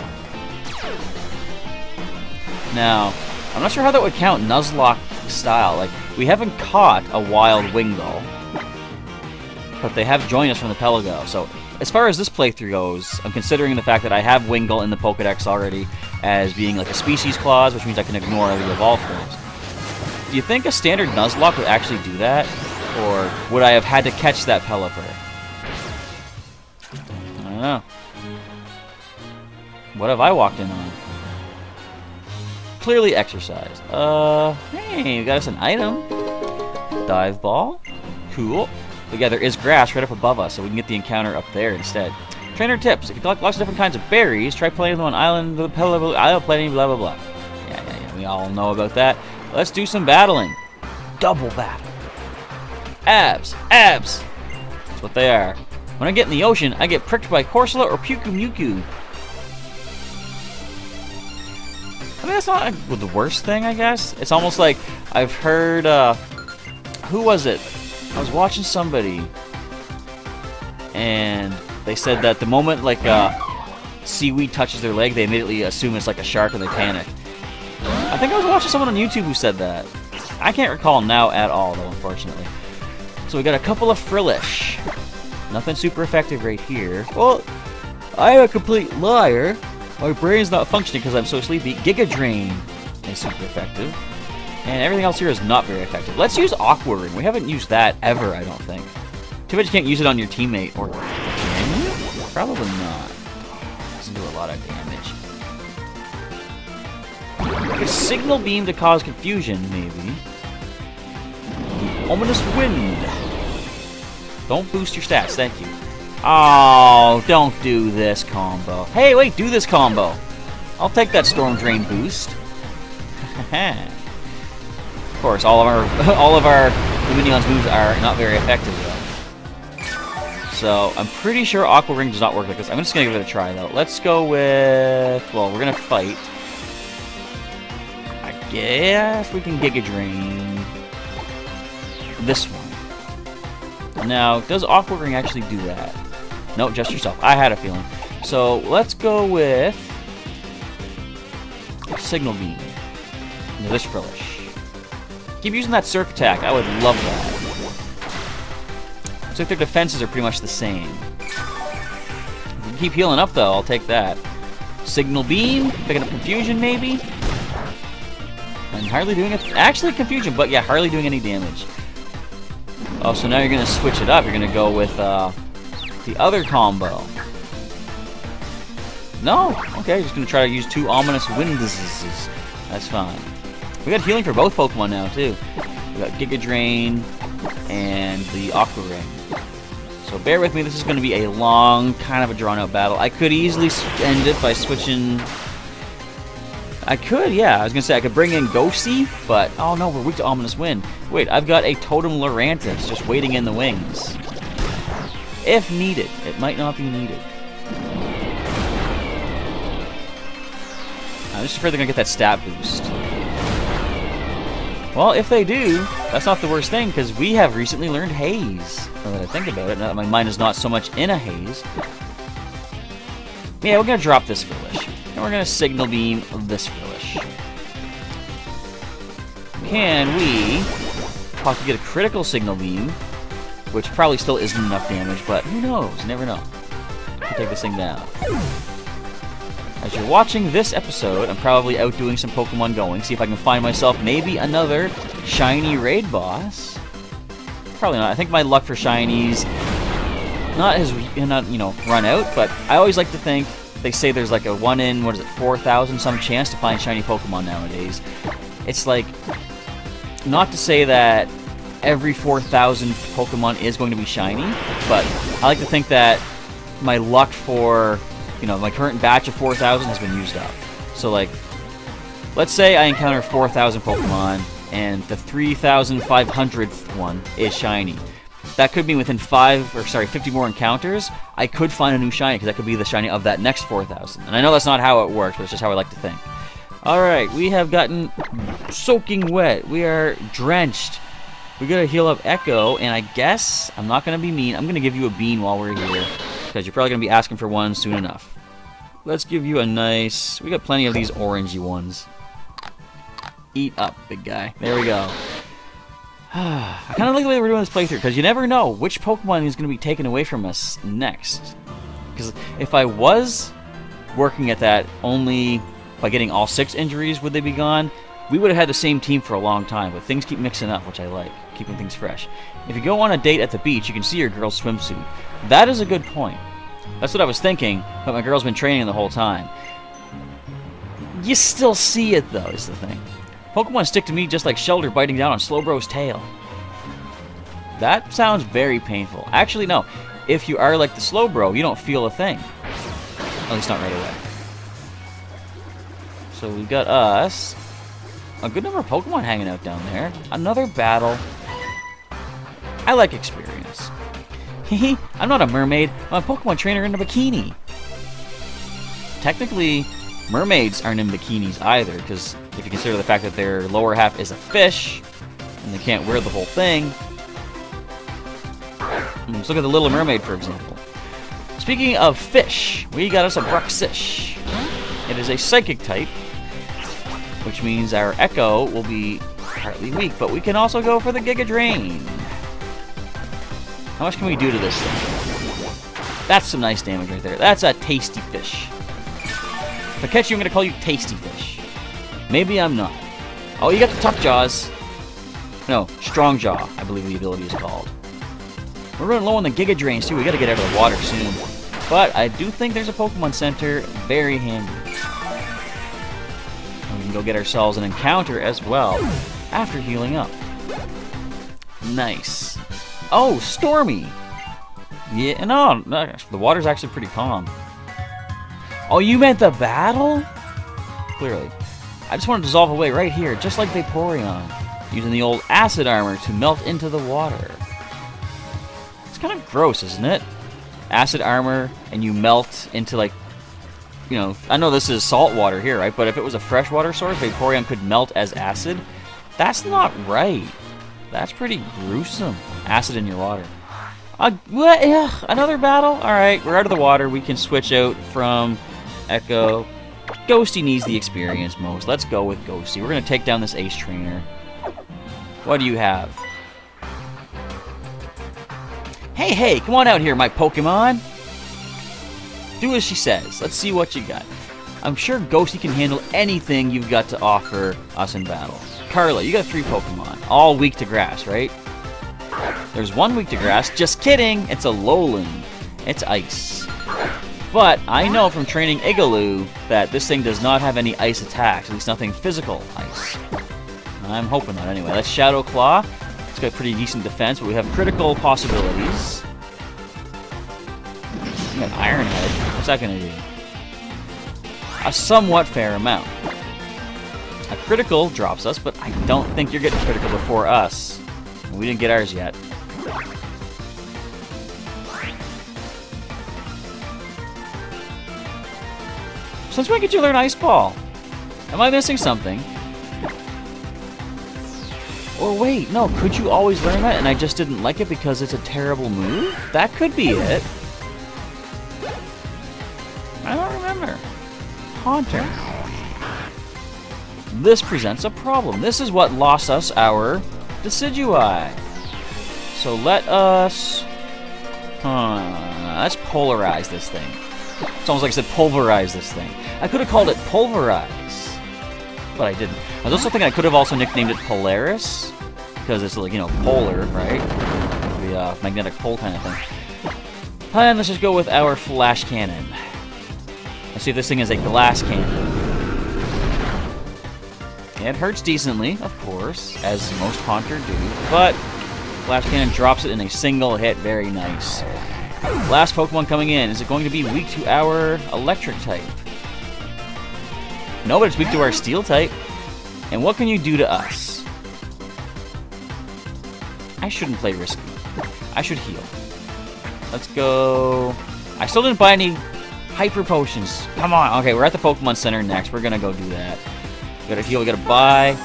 Now, I'm not sure how that would count Nuzlocke style. Like, we haven't caught a wild Wingull. But they have joined us from the Pelago. So, as far as this playthrough goes, I'm considering the fact that I have Wingull in the Pokedex already as being like a species clause, which means I can ignore the evolved forms. Do you think a standard Nuzlocke would actually do that? Or would I have had to catch that Pelipper? I don't know. What have I walked in on? Clearly exercise. Uh, hey, you got us an item. Dive ball. Cool. But yeah, there is grass right up above us, so we can get the encounter up there instead. Trainer tips. If you collect lots of different kinds of berries, try playing them on island, The island blah, blah, blah. Yeah, yeah, yeah. We all know about that. Let's do some battling. Double battle. Abs. Abs. That's what they are. When I get in the ocean, I get pricked by Corsola or Pyukumuku. I mean, that's not like, the worst thing, I guess. It's almost like I've heard, uh, who was it? I was watching somebody, and they said that the moment, like, uh, seaweed touches their leg, they immediately assume it's like a shark and they panic. I think I was watching someone on YouTube who said that. I can't recall now at all, though, unfortunately. So we got a couple of Frillish. Nothing super effective right here. Well, I'm a complete liar. My brain's not functioning because I'm so sleepy. Giga Drain is super effective. And everything else here is not very effective. Let's use Aqua Ring. We haven't used that ever, I don't think. Too bad you can't use it on your teammate. Or can you? Probably not. Doesn't do a lot of damage. A Signal Beam to cause confusion, maybe. Ominous Wind. Don't boost your stats, thank you. Oh, don't do this combo. Hey, wait, do this combo. I'll take that Storm Drain boost. of course, all of our all of our Lumineon's moves are not very effective though. So I'm pretty sure Aqua Ring does not work like this. I'm just gonna give it a try though. Let's go with well, we're gonna fight. I guess we can Giga Drain this one. Now, does Aqua Ring actually do that? No, just yourself. I had a feeling. So let's go with Signal Beam. This Frillish. Keep using that Surf Attack. I would love that. Looks like their defenses are pretty much the same. Keep healing up, though, I'll take that. Signal Beam, picking up Confusion, maybe? And hardly doing it. Actually, Confusion, but yeah, hardly doing any damage. Oh, so now you're going to switch it up. You're going to go with, uh, the other combo. No? Okay, just gonna try to use two ominous wind diseases. That's fine. We got healing for both Pokemon now, too. We got Giga Drain and the Aqua Ring. So bear with me, this is going to be a long, kind of a drawn-out battle. I could easily end it by switching... I could, yeah. I was going to say I could bring in Ghosty, but... Oh no, we're weak to Ominous Wind. Wait, I've got a Totem Lurantis just waiting in the wings. If needed. It might not be needed. I'm just afraid they're going to get that stat boost. Well, if they do, that's not the worst thing, because we have recently learned Haze. Now that I think about it, now that my mind is not so much in a haze. Yeah, we're going to drop this Frillish. And we're going to Signal Beam this Frillish. Can we possibly get a critical Signal Beam which probably still isn't enough damage, but who knows? Never know. Can take this thing down. As you're watching this episode, I'm probably out doing some Pokemon going. See if I can find myself maybe another shiny raid boss. Probably not. I think my luck for shinies not has not you know run out, but I always like to think they say there's like a one in what is it 4,000 some chance to find shiny Pokemon nowadays. It's like not to say that every 4,000 Pokemon is going to be shiny, but I like to think that my luck for you know my current batch of 4,000 has been used up. So like, let's say I encounter 4,000 Pokemon and the 3,500th one is shiny. That could be within five or sorry 50 more encounters i could find a new shiny because that could be the shiny of that next 4000 and i know that's not how it works but it's just how i like to think. All right we have gotten soaking wet. We are drenched. We gotta heal up echo and i guess i'm not gonna be mean i'm gonna give you a bean while we're here because you're probably gonna be asking for one soon enough. Let's give you a nice we got plenty of these orangey ones. Eat up big guy. There we go. I kind of like the way we're doing this playthrough, because you never know which Pokemon is going to be taken away from us next. Because if I was working at that only by getting all six injuries, would they be gone? We would have had the same team for a long time, but things keep mixing up, which I like, keeping things fresh. If you go on a date at the beach, you can see your girl's swimsuit. That is a good point. That's what I was thinking, but my girl's been training the whole time. You still see it, though, is the thing. Pokemon stick to me just like Shellder biting down on Slowbro's tail. That sounds very painful. Actually, no. If you are like the Slowbro, you don't feel a thing. At least not right away. So we got us. A good number of Pokemon hanging out down there. Another battle. I like experience. Hehe, I'm not a mermaid. I'm a Pokemon trainer in a bikini. Technically, mermaids aren't in bikinis either, because if you consider the fact that their lower half is a fish, and they can't wear the whole thing. Hmm, let's look at the Little Mermaid, for example. Speaking of fish, we got us a Bruxish. It is a psychic type, which means our Echo will be partly weak, but we can also go for the Giga Drain. How much can we do to this thing? That's some nice damage right there. That's a tasty fish. If I catch you, I'm going to call you Tasty Fish. Maybe I'm not. Oh, you got the tough jaws. No, strong jaw, I believe the ability is called. We're running low on the Giga Drains, too. We gotta get out of the water soon. But I do think there's a Pokemon Center very handy. And we can go get ourselves an encounter as well after healing up. Nice. Oh, Stormy! Yeah, no, no, the water's actually pretty calm. Oh, you meant the battle? Clearly. I just want to dissolve away right here, just like Vaporeon, using the old acid armor to melt into the water. It's kind of gross, isn't it? Acid armor, and you melt into, like, you know, I know this is salt water here, right? But if it was a freshwater source, Vaporeon could melt as acid. That's not right. That's pretty gruesome. Acid in your water. Uh, what? Ugh, another battle? Alright, we're out of the water. We can switch out from Echo Ghosty needs the experience most. Let's go with Ghosty. We're going to take down this Ace Trainer. What do you have? Hey, hey, come on out here, my Pokemon. Do as she says. Let's see what you got. I'm sure Ghosty can handle anything you've got to offer us in battle. Carla, you got three Pokemon. All weak to grass, right? There's one weak to grass. Just kidding! It's a Alolan. It's ice. But I know from training Igaloo that this thing does not have any ice attacks, at least nothing physical ice. I'm hoping that anyway. That's Shadow Claw. It's got pretty decent defense, but we have critical possibilities. We got Iron Head. What's that going to do? A somewhat fair amount. A critical drops us, but I don't think you're getting critical before us. We didn't get ours yet. Since when could you learn Ice Ball? Am I missing something? Or wait, no, could you always learn that and I just didn't like it because it's a terrible move? That could be it. I don't remember. Haunter. This presents a problem. This is what lost us our Decidueye. So let us... Huh, let's polarize this thing. It's almost like I said pulverize this thing. I could have called it Pulverize, but I didn't. I was also thinking I could have also nicknamed it Polaris, because it's like, you know, polar, right? The uh, magnetic pole kind of thing. And let's just go with our flash cannon. Let's see if this thing is a glass cannon. It hurts decently, of course, as most Haunter do, but Flash Cannon drops it in a single hit. Very nice. Last Pokemon coming in. Is it going to be weak to our Electric type? No, but it's weak to our Steel type. And what can you do to us? I shouldn't play risky. I should heal. Let's go... I still didn't buy any Hyper Potions. Come on. Okay, we're at the Pokemon Center next. We're gonna go do that. We gotta heal, we gotta buy,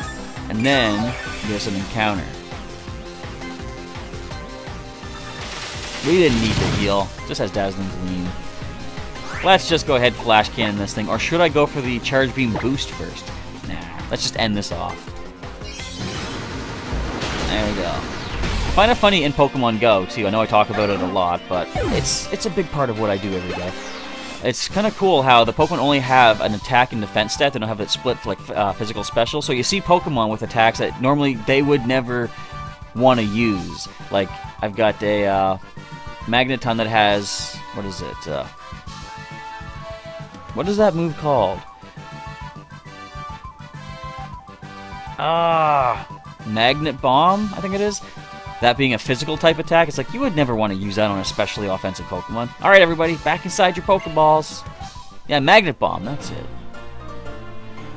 and then there's an encounter. We didn't need the heal. Just has Dazzling Gleam. Let's just go ahead Flash Cannon this thing. Or should I go for the Charge Beam boost first? Nah. Let's just end this off. There we go. I find it funny in Pokemon Go, too. I know I talk about it a lot, but it's it's a big part of what I do every day. It's kind of cool how the Pokemon only have an attack and defense stat. They don't have it split for like uh, physical special. So you see Pokemon with attacks that normally they would never want to use. Like I've got a uh, Magneton that has what is it? Uh, what is that move called? Ah, Magnet Bomb, I think it is. That being a physical type attack, it's like you would never want to use that on a specially offensive Pokemon. Alright, everybody, back inside your Pokeballs. Yeah, Magnet Bomb, that's it.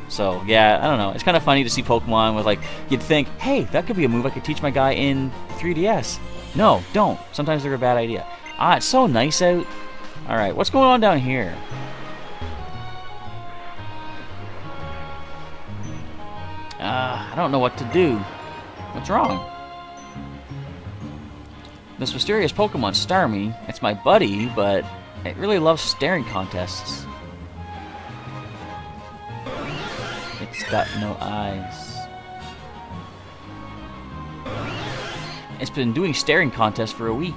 So, yeah, I don't know. It's kind of funny to see Pokemon with, like, you'd think, hey, that could be a move I could teach my guy in 3DS. No, don't. Sometimes they're a bad idea. Ah, it's so nice out. Alright, what's going on down here? Uh, I don't know what to do. What's wrong? This mysterious Pokemon, Starmie, it's my buddy, but it really loves staring contests. It's got no eyes. It's been doing staring contests for a week.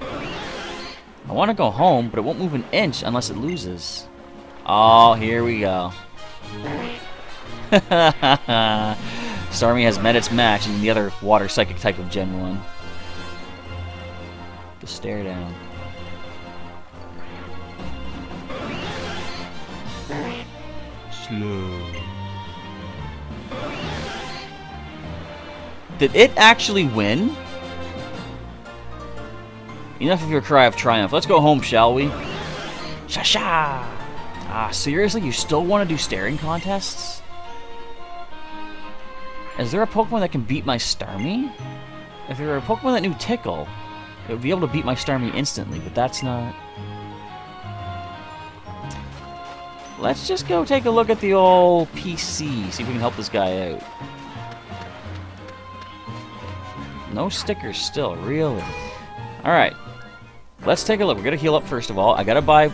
I want to go home, but it won't move an inch unless it loses. Oh, here we go. Starmie has met its match in the other water psychic type of Gen 1 to stare down. Slow. Did it actually win? Enough of your cry of triumph. Let's go home, shall we? Sha-sha! Ah, seriously? You still want to do staring contests? Is there a Pokemon that can beat my Starmie? If there were a Pokemon that knew Tickle, it would be able to beat my Starmie instantly, but that's not... Let's just go take a look at the old PC, see if we can help this guy out. No stickers still, really. Alright. Let's take a look. We're gonna heal up first of all. I gotta buy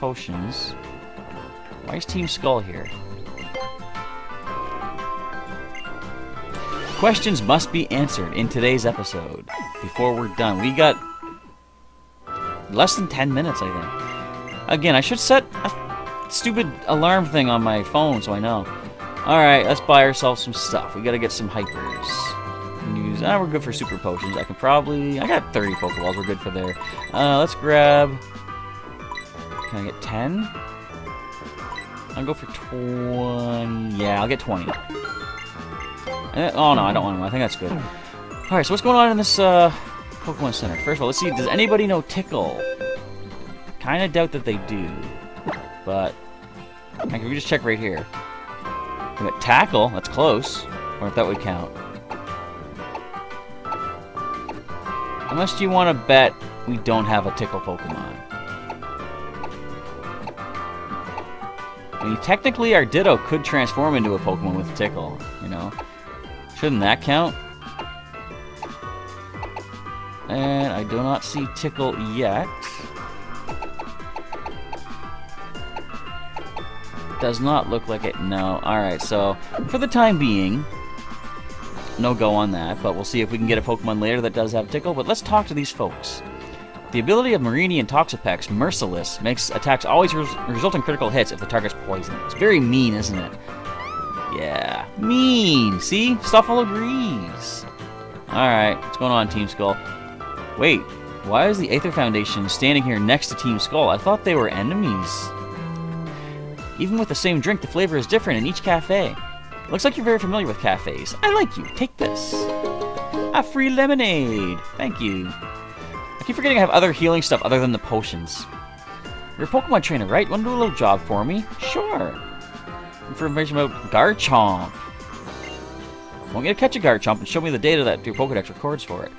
potions. Why is Team Skull here? Questions must be answered in today's episode before we're done. We got less than 10 minutes, I think. Again, I should set a stupid alarm thing on my phone so I know. Alright, let's buy ourselves some stuff. We gotta get some hypers. Use, ah, we're good for super potions. I can probably... I got 30 Pokeballs. We're good for there. Uh, let's grab... Can I get 10? I'll go for 20... Yeah, I'll get 20. Uh, oh no, I don't want to. I think that's good. Alright, so what's going on in this uh, Pokemon Center? First of all, let's see. Does anybody know Tickle? Kind of doubt that they do. But, can we just check right here? We got Tackle. That's close. Or if that would count. Unless you want to bet we don't have a Tickle Pokemon. I mean, technically our Ditto could transform into a Pokemon with Tickle, you know? Shouldn't that count? And I do not see Tickle yet. Does not look like it. No. Alright, so for the time being, no go on that, but we'll see if we can get a Pokemon later that does have Tickle. But let's talk to these folks. The ability of Mareanie and Toxapex, Merciless, makes attacks always res result in critical hits if the target's poisoned. It's very mean, isn't it? Yeah. Mean! See? Stufful agrees. Alright, what's going on, Team Skull? Wait, Why is the Aether Foundation standing here next to Team Skull? I thought they were enemies. Even with the same drink, the flavor is different in each cafe. Looks like you're very familiar with cafes. I like you. Take this. A free lemonade. Thank you. I keep forgetting I have other healing stuff other than the potions. You're a Pokemon trainer, right? Want to do a little job for me? Sure. Information about Garchomp. Want you to catch a Garchomp and show me the data that your Pokedex records for it.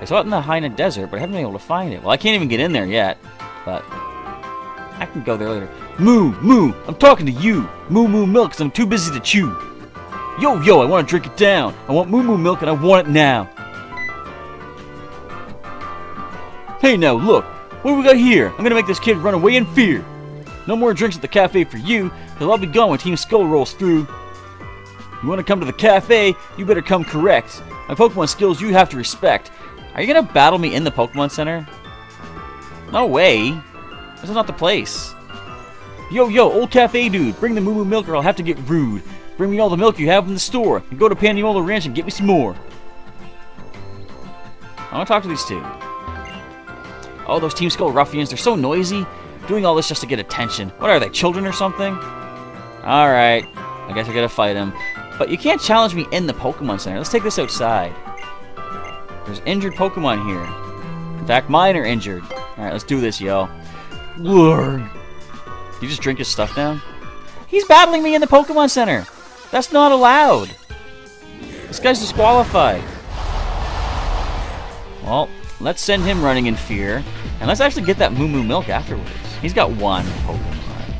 I saw it in the Haina Desert, but I haven't been able to find it. Well, I can't even get in there yet, but I can go there later. Moo, moo, I'm talking to you. Moo moo milk, cause I'm too busy to chew. Yo, yo, I want to drink it down. I want moo moo milk and I want it now. Hey now, look. What do we got here? I'm gonna make this kid run away in fear. No more drinks at the cafe for you, cause I'll be gone when Team Skull rolls through. You wanna come to the cafe, you better come correct. My Pokemon skills you have to respect. Are you gonna battle me in the Pokemon Center? No way. This is not the place. Yo, yo, old cafe dude, bring the Moo Moo milk or I'll have to get rude. Bring me all the milk you have in the store, and go to Paniola Ranch and get me some more. I want to talk to these two. Oh, those Team Skull ruffians, they're so noisy. Doing all this just to get attention. What are they, children or something? Alright, I guess I gotta fight him. But you can't challenge me in the Pokemon Center. Let's take this outside. There's injured Pokemon here. In fact, mine are injured. Alright, let's do this, yo. Lord. You just drink his stuff down? He's battling me in the Pokemon Center. That's not allowed. This guy's disqualified. Well, let's send him running in fear. And let's actually get that Moo Moo Milk afterwards. He's got one Pokemon.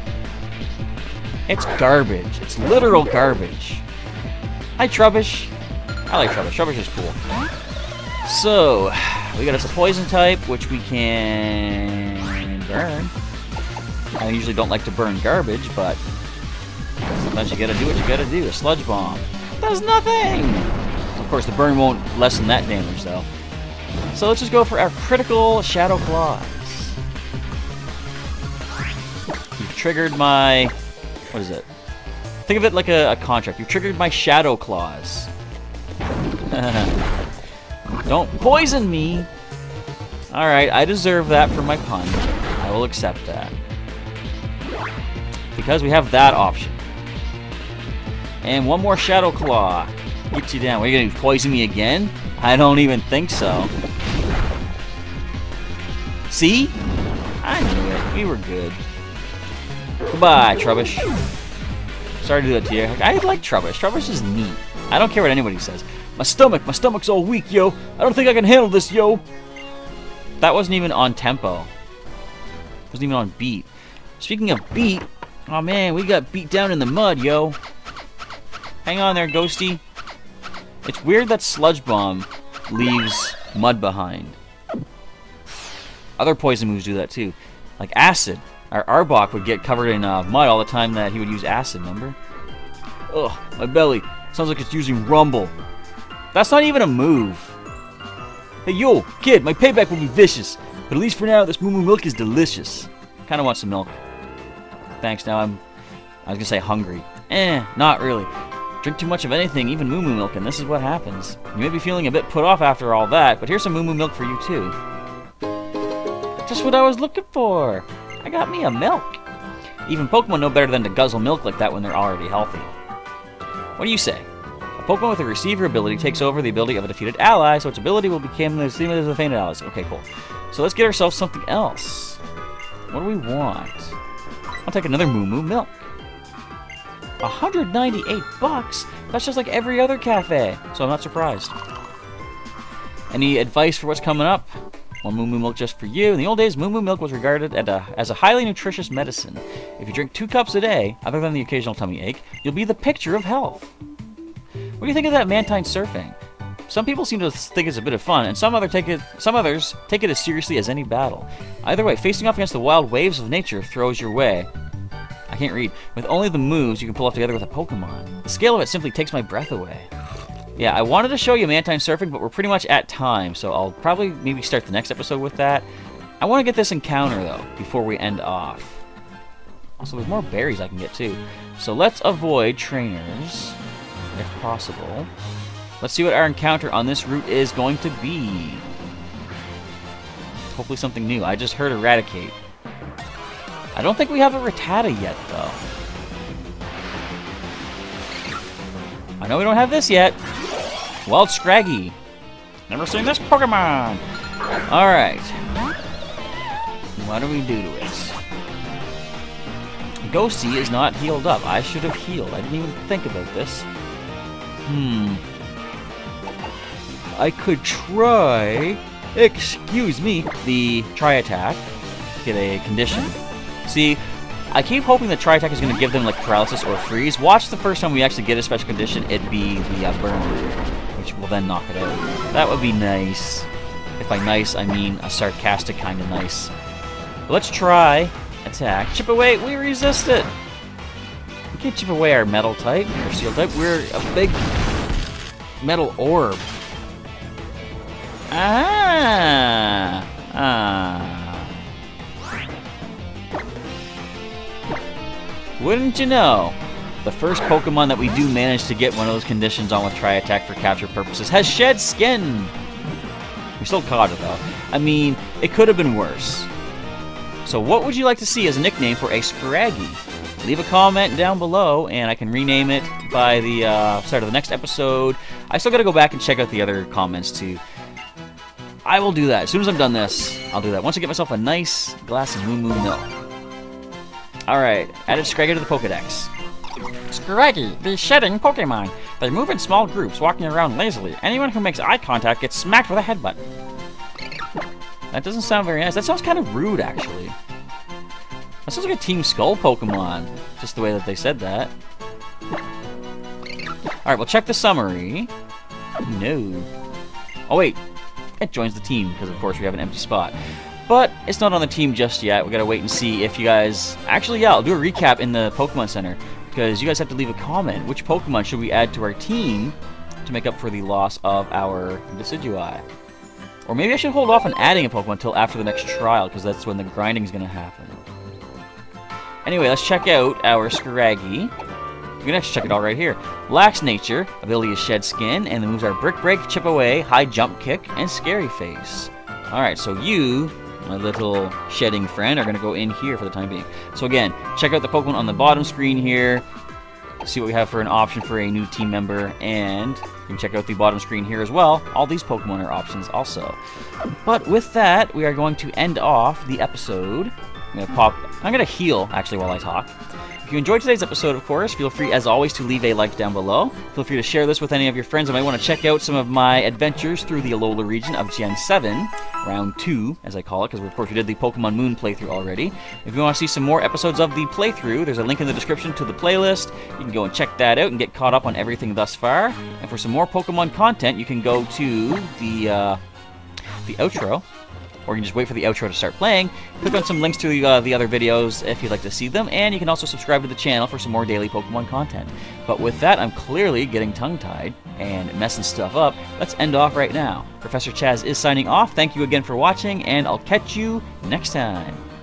It's garbage. It's literal garbage. Hi, Trubbish. I like Trubbish. Trubbish is cool. So, we got us a poison type, which we can burn. I usually don't like to burn garbage, but sometimes you gotta do what you gotta do. A sludge bomb. Does nothing! Of course, the burn won't lessen that damage, though. So let's just go for our critical Shadow Claws. You've triggered my... What is it? Think of it like a, a contract. You've triggered my Shadow Claws. Don't poison me! Alright, I deserve that for my pun. I will accept that. Because we have that option. And one more Shadow Claw. Get you down. Are you going to poison me again? I don't even think so. See? I knew it. We were good. Goodbye, Trubbish. Sorry to do that to you. I like Trubbish. Trubbish is neat. I don't care what anybody says. My stomach, my stomach's all weak, yo. I don't think I can handle this, yo. That wasn't even on tempo. Wasn't even on beat. Speaking of beat, oh man, we got beat down in the mud, yo. Hang on there, Ghosty. It's weird that Sludge Bomb leaves mud behind. Other poison moves do that too. Like Acid. Our Arbok would get covered in uh, mud all the time that he would use Acid, remember? Ugh, my belly. Sounds like it's using Rumble. That's not even a move. Hey, yo, kid, my payback will be vicious. But at least for now, this Moo Moo milk is delicious. Kinda want some milk. Thanks, now I'm... I was gonna say hungry. Eh, not really. Drink too much of anything, even Moo Moo milk, and this is what happens. You may be feeling a bit put off after all that, but here's some Moo Moo milk for you, too. Just what I was looking for. I got me a milk. Even Pokemon know better than to guzzle milk like that when they're already healthy. What do you say? A Pokemon with a receiver ability takes over the ability of a defeated ally, so its ability will become the same as the fainted allies. Okay, cool. So let's get ourselves something else. What do we want? I'll take another Moo Moo milk. 198 bucks? That's just like every other cafe, so I'm not surprised. Any advice for what's coming up? One Moo Moo Milk just for you. In the old days, Moo Moo Milk was regarded a, as a highly nutritious medicine. If you drink two cups a day, other than the occasional tummy ache, you'll be the picture of health. What do you think of that Mantine surfing? Some people seem to think it's a bit of fun, and some other take it some others take it as seriously as any battle. Either way, facing off against the wild waves of nature throws your way. I can't read. With only the moves you can pull off together with a Pokemon. The scale of it simply takes my breath away. Yeah, I wanted to show you Mantine surfing, but we're pretty much at time, so I'll probably maybe start the next episode with that. I want to get this encounter, though, before we end off. Also, there's more berries I can get, too. So let's avoid trainers, if possible. Let's see what our encounter on this route is going to be. Hopefully something new. I just heard Eradicate. I don't think we have a Rattata yet, though. I know we don't have this yet. Wild Scraggy. Never seen this Pokemon. Alright. What do we do to it? Ghosty is not healed up. I should have healed. I didn't even think about this. Hmm. I could try... Excuse me. The Tri-Attack. Get a condition. See, I keep hoping the Tri-Attack is going to give them, like, Paralysis or Freeze. Watch the first time we actually get a special condition, it be the uh, Burn which will then knock it out. That would be nice. If by nice, I mean a sarcastic kind of nice. let's try attack. Chip away, we resist it! We can't chip away our metal type, or steel type. We're a big metal orb. Ah! Ah. Wouldn't you know? The first Pokemon that we do manage to get one of those conditions on with Tri-Attack for capture purposes has shed skin! We still caught it though. I mean, it could have been worse. So what would you like to see as a nickname for a Scraggy? Leave a comment down below, and I can rename it by the uh, start of the next episode. I still gotta go back and check out the other comments too. I will do that. As soon as I'm done this, I'll do that. Once I get myself a nice glass of Moomoo Milk. Alright, added Scraggy to the Pokedex. Scraggy, the shedding Pokemon. They move in small groups, walking around lazily. Anyone who makes eye contact gets smacked with a headbutt. That doesn't sound very nice. That sounds kind of rude, actually. That sounds like a Team Skull Pokemon, just the way that they said that. Alright, we'll check the summary. No. Oh, wait. It joins the team, because of course we have an empty spot. But it's not on the team just yet. We gotta wait and see if you guys... Actually, yeah, I'll do a recap in the Pokemon Center because you guys have to leave a comment. Which Pokemon should we add to our team to make up for the loss of our Decidueye? Or maybe I should hold off on adding a Pokemon until after the next trial, because that's when the grinding is going to happen. Anyway, let's check out our Scraggy. We can actually check it all right here. Lax Nature, ability to shed skin, and the moves are Brick Break, Chip Away, High Jump Kick, and Scary Face. Alright, so you my little shedding friend, are going to go in here for the time being. So again, check out the Pokemon on the bottom screen here. See what we have for an option for a new team member, and you can check out the bottom screen here as well. All these Pokemon are options also. But with that, we are going to end off the episode. I'm going to pop... I'm going to heal, actually, while I talk. If you enjoyed today's episode, of course, feel free, as always, to leave a like down below. Feel free to share this with any of your friends who might want to check out some of my adventures through the Alola region of Gen 7, Round 2, as I call it, because of course we did the Pokemon Moon playthrough already. If you want to see some more episodes of the playthrough, there's a link in the description to the playlist. You can go and check that out and get caught up on everything thus far. And for some more Pokemon content, you can go to the, uh, the outro, or you can just wait for the outro to start playing. Click on some links to the, uh, the other videos if you'd like to see them, and you can also subscribe to the channel for some more daily Pokemon content. But with that, I'm clearly getting tongue-tied and messing stuff up. Let's end off right now. Professor Chas is signing off. Thank you again for watching, and I'll catch you next time.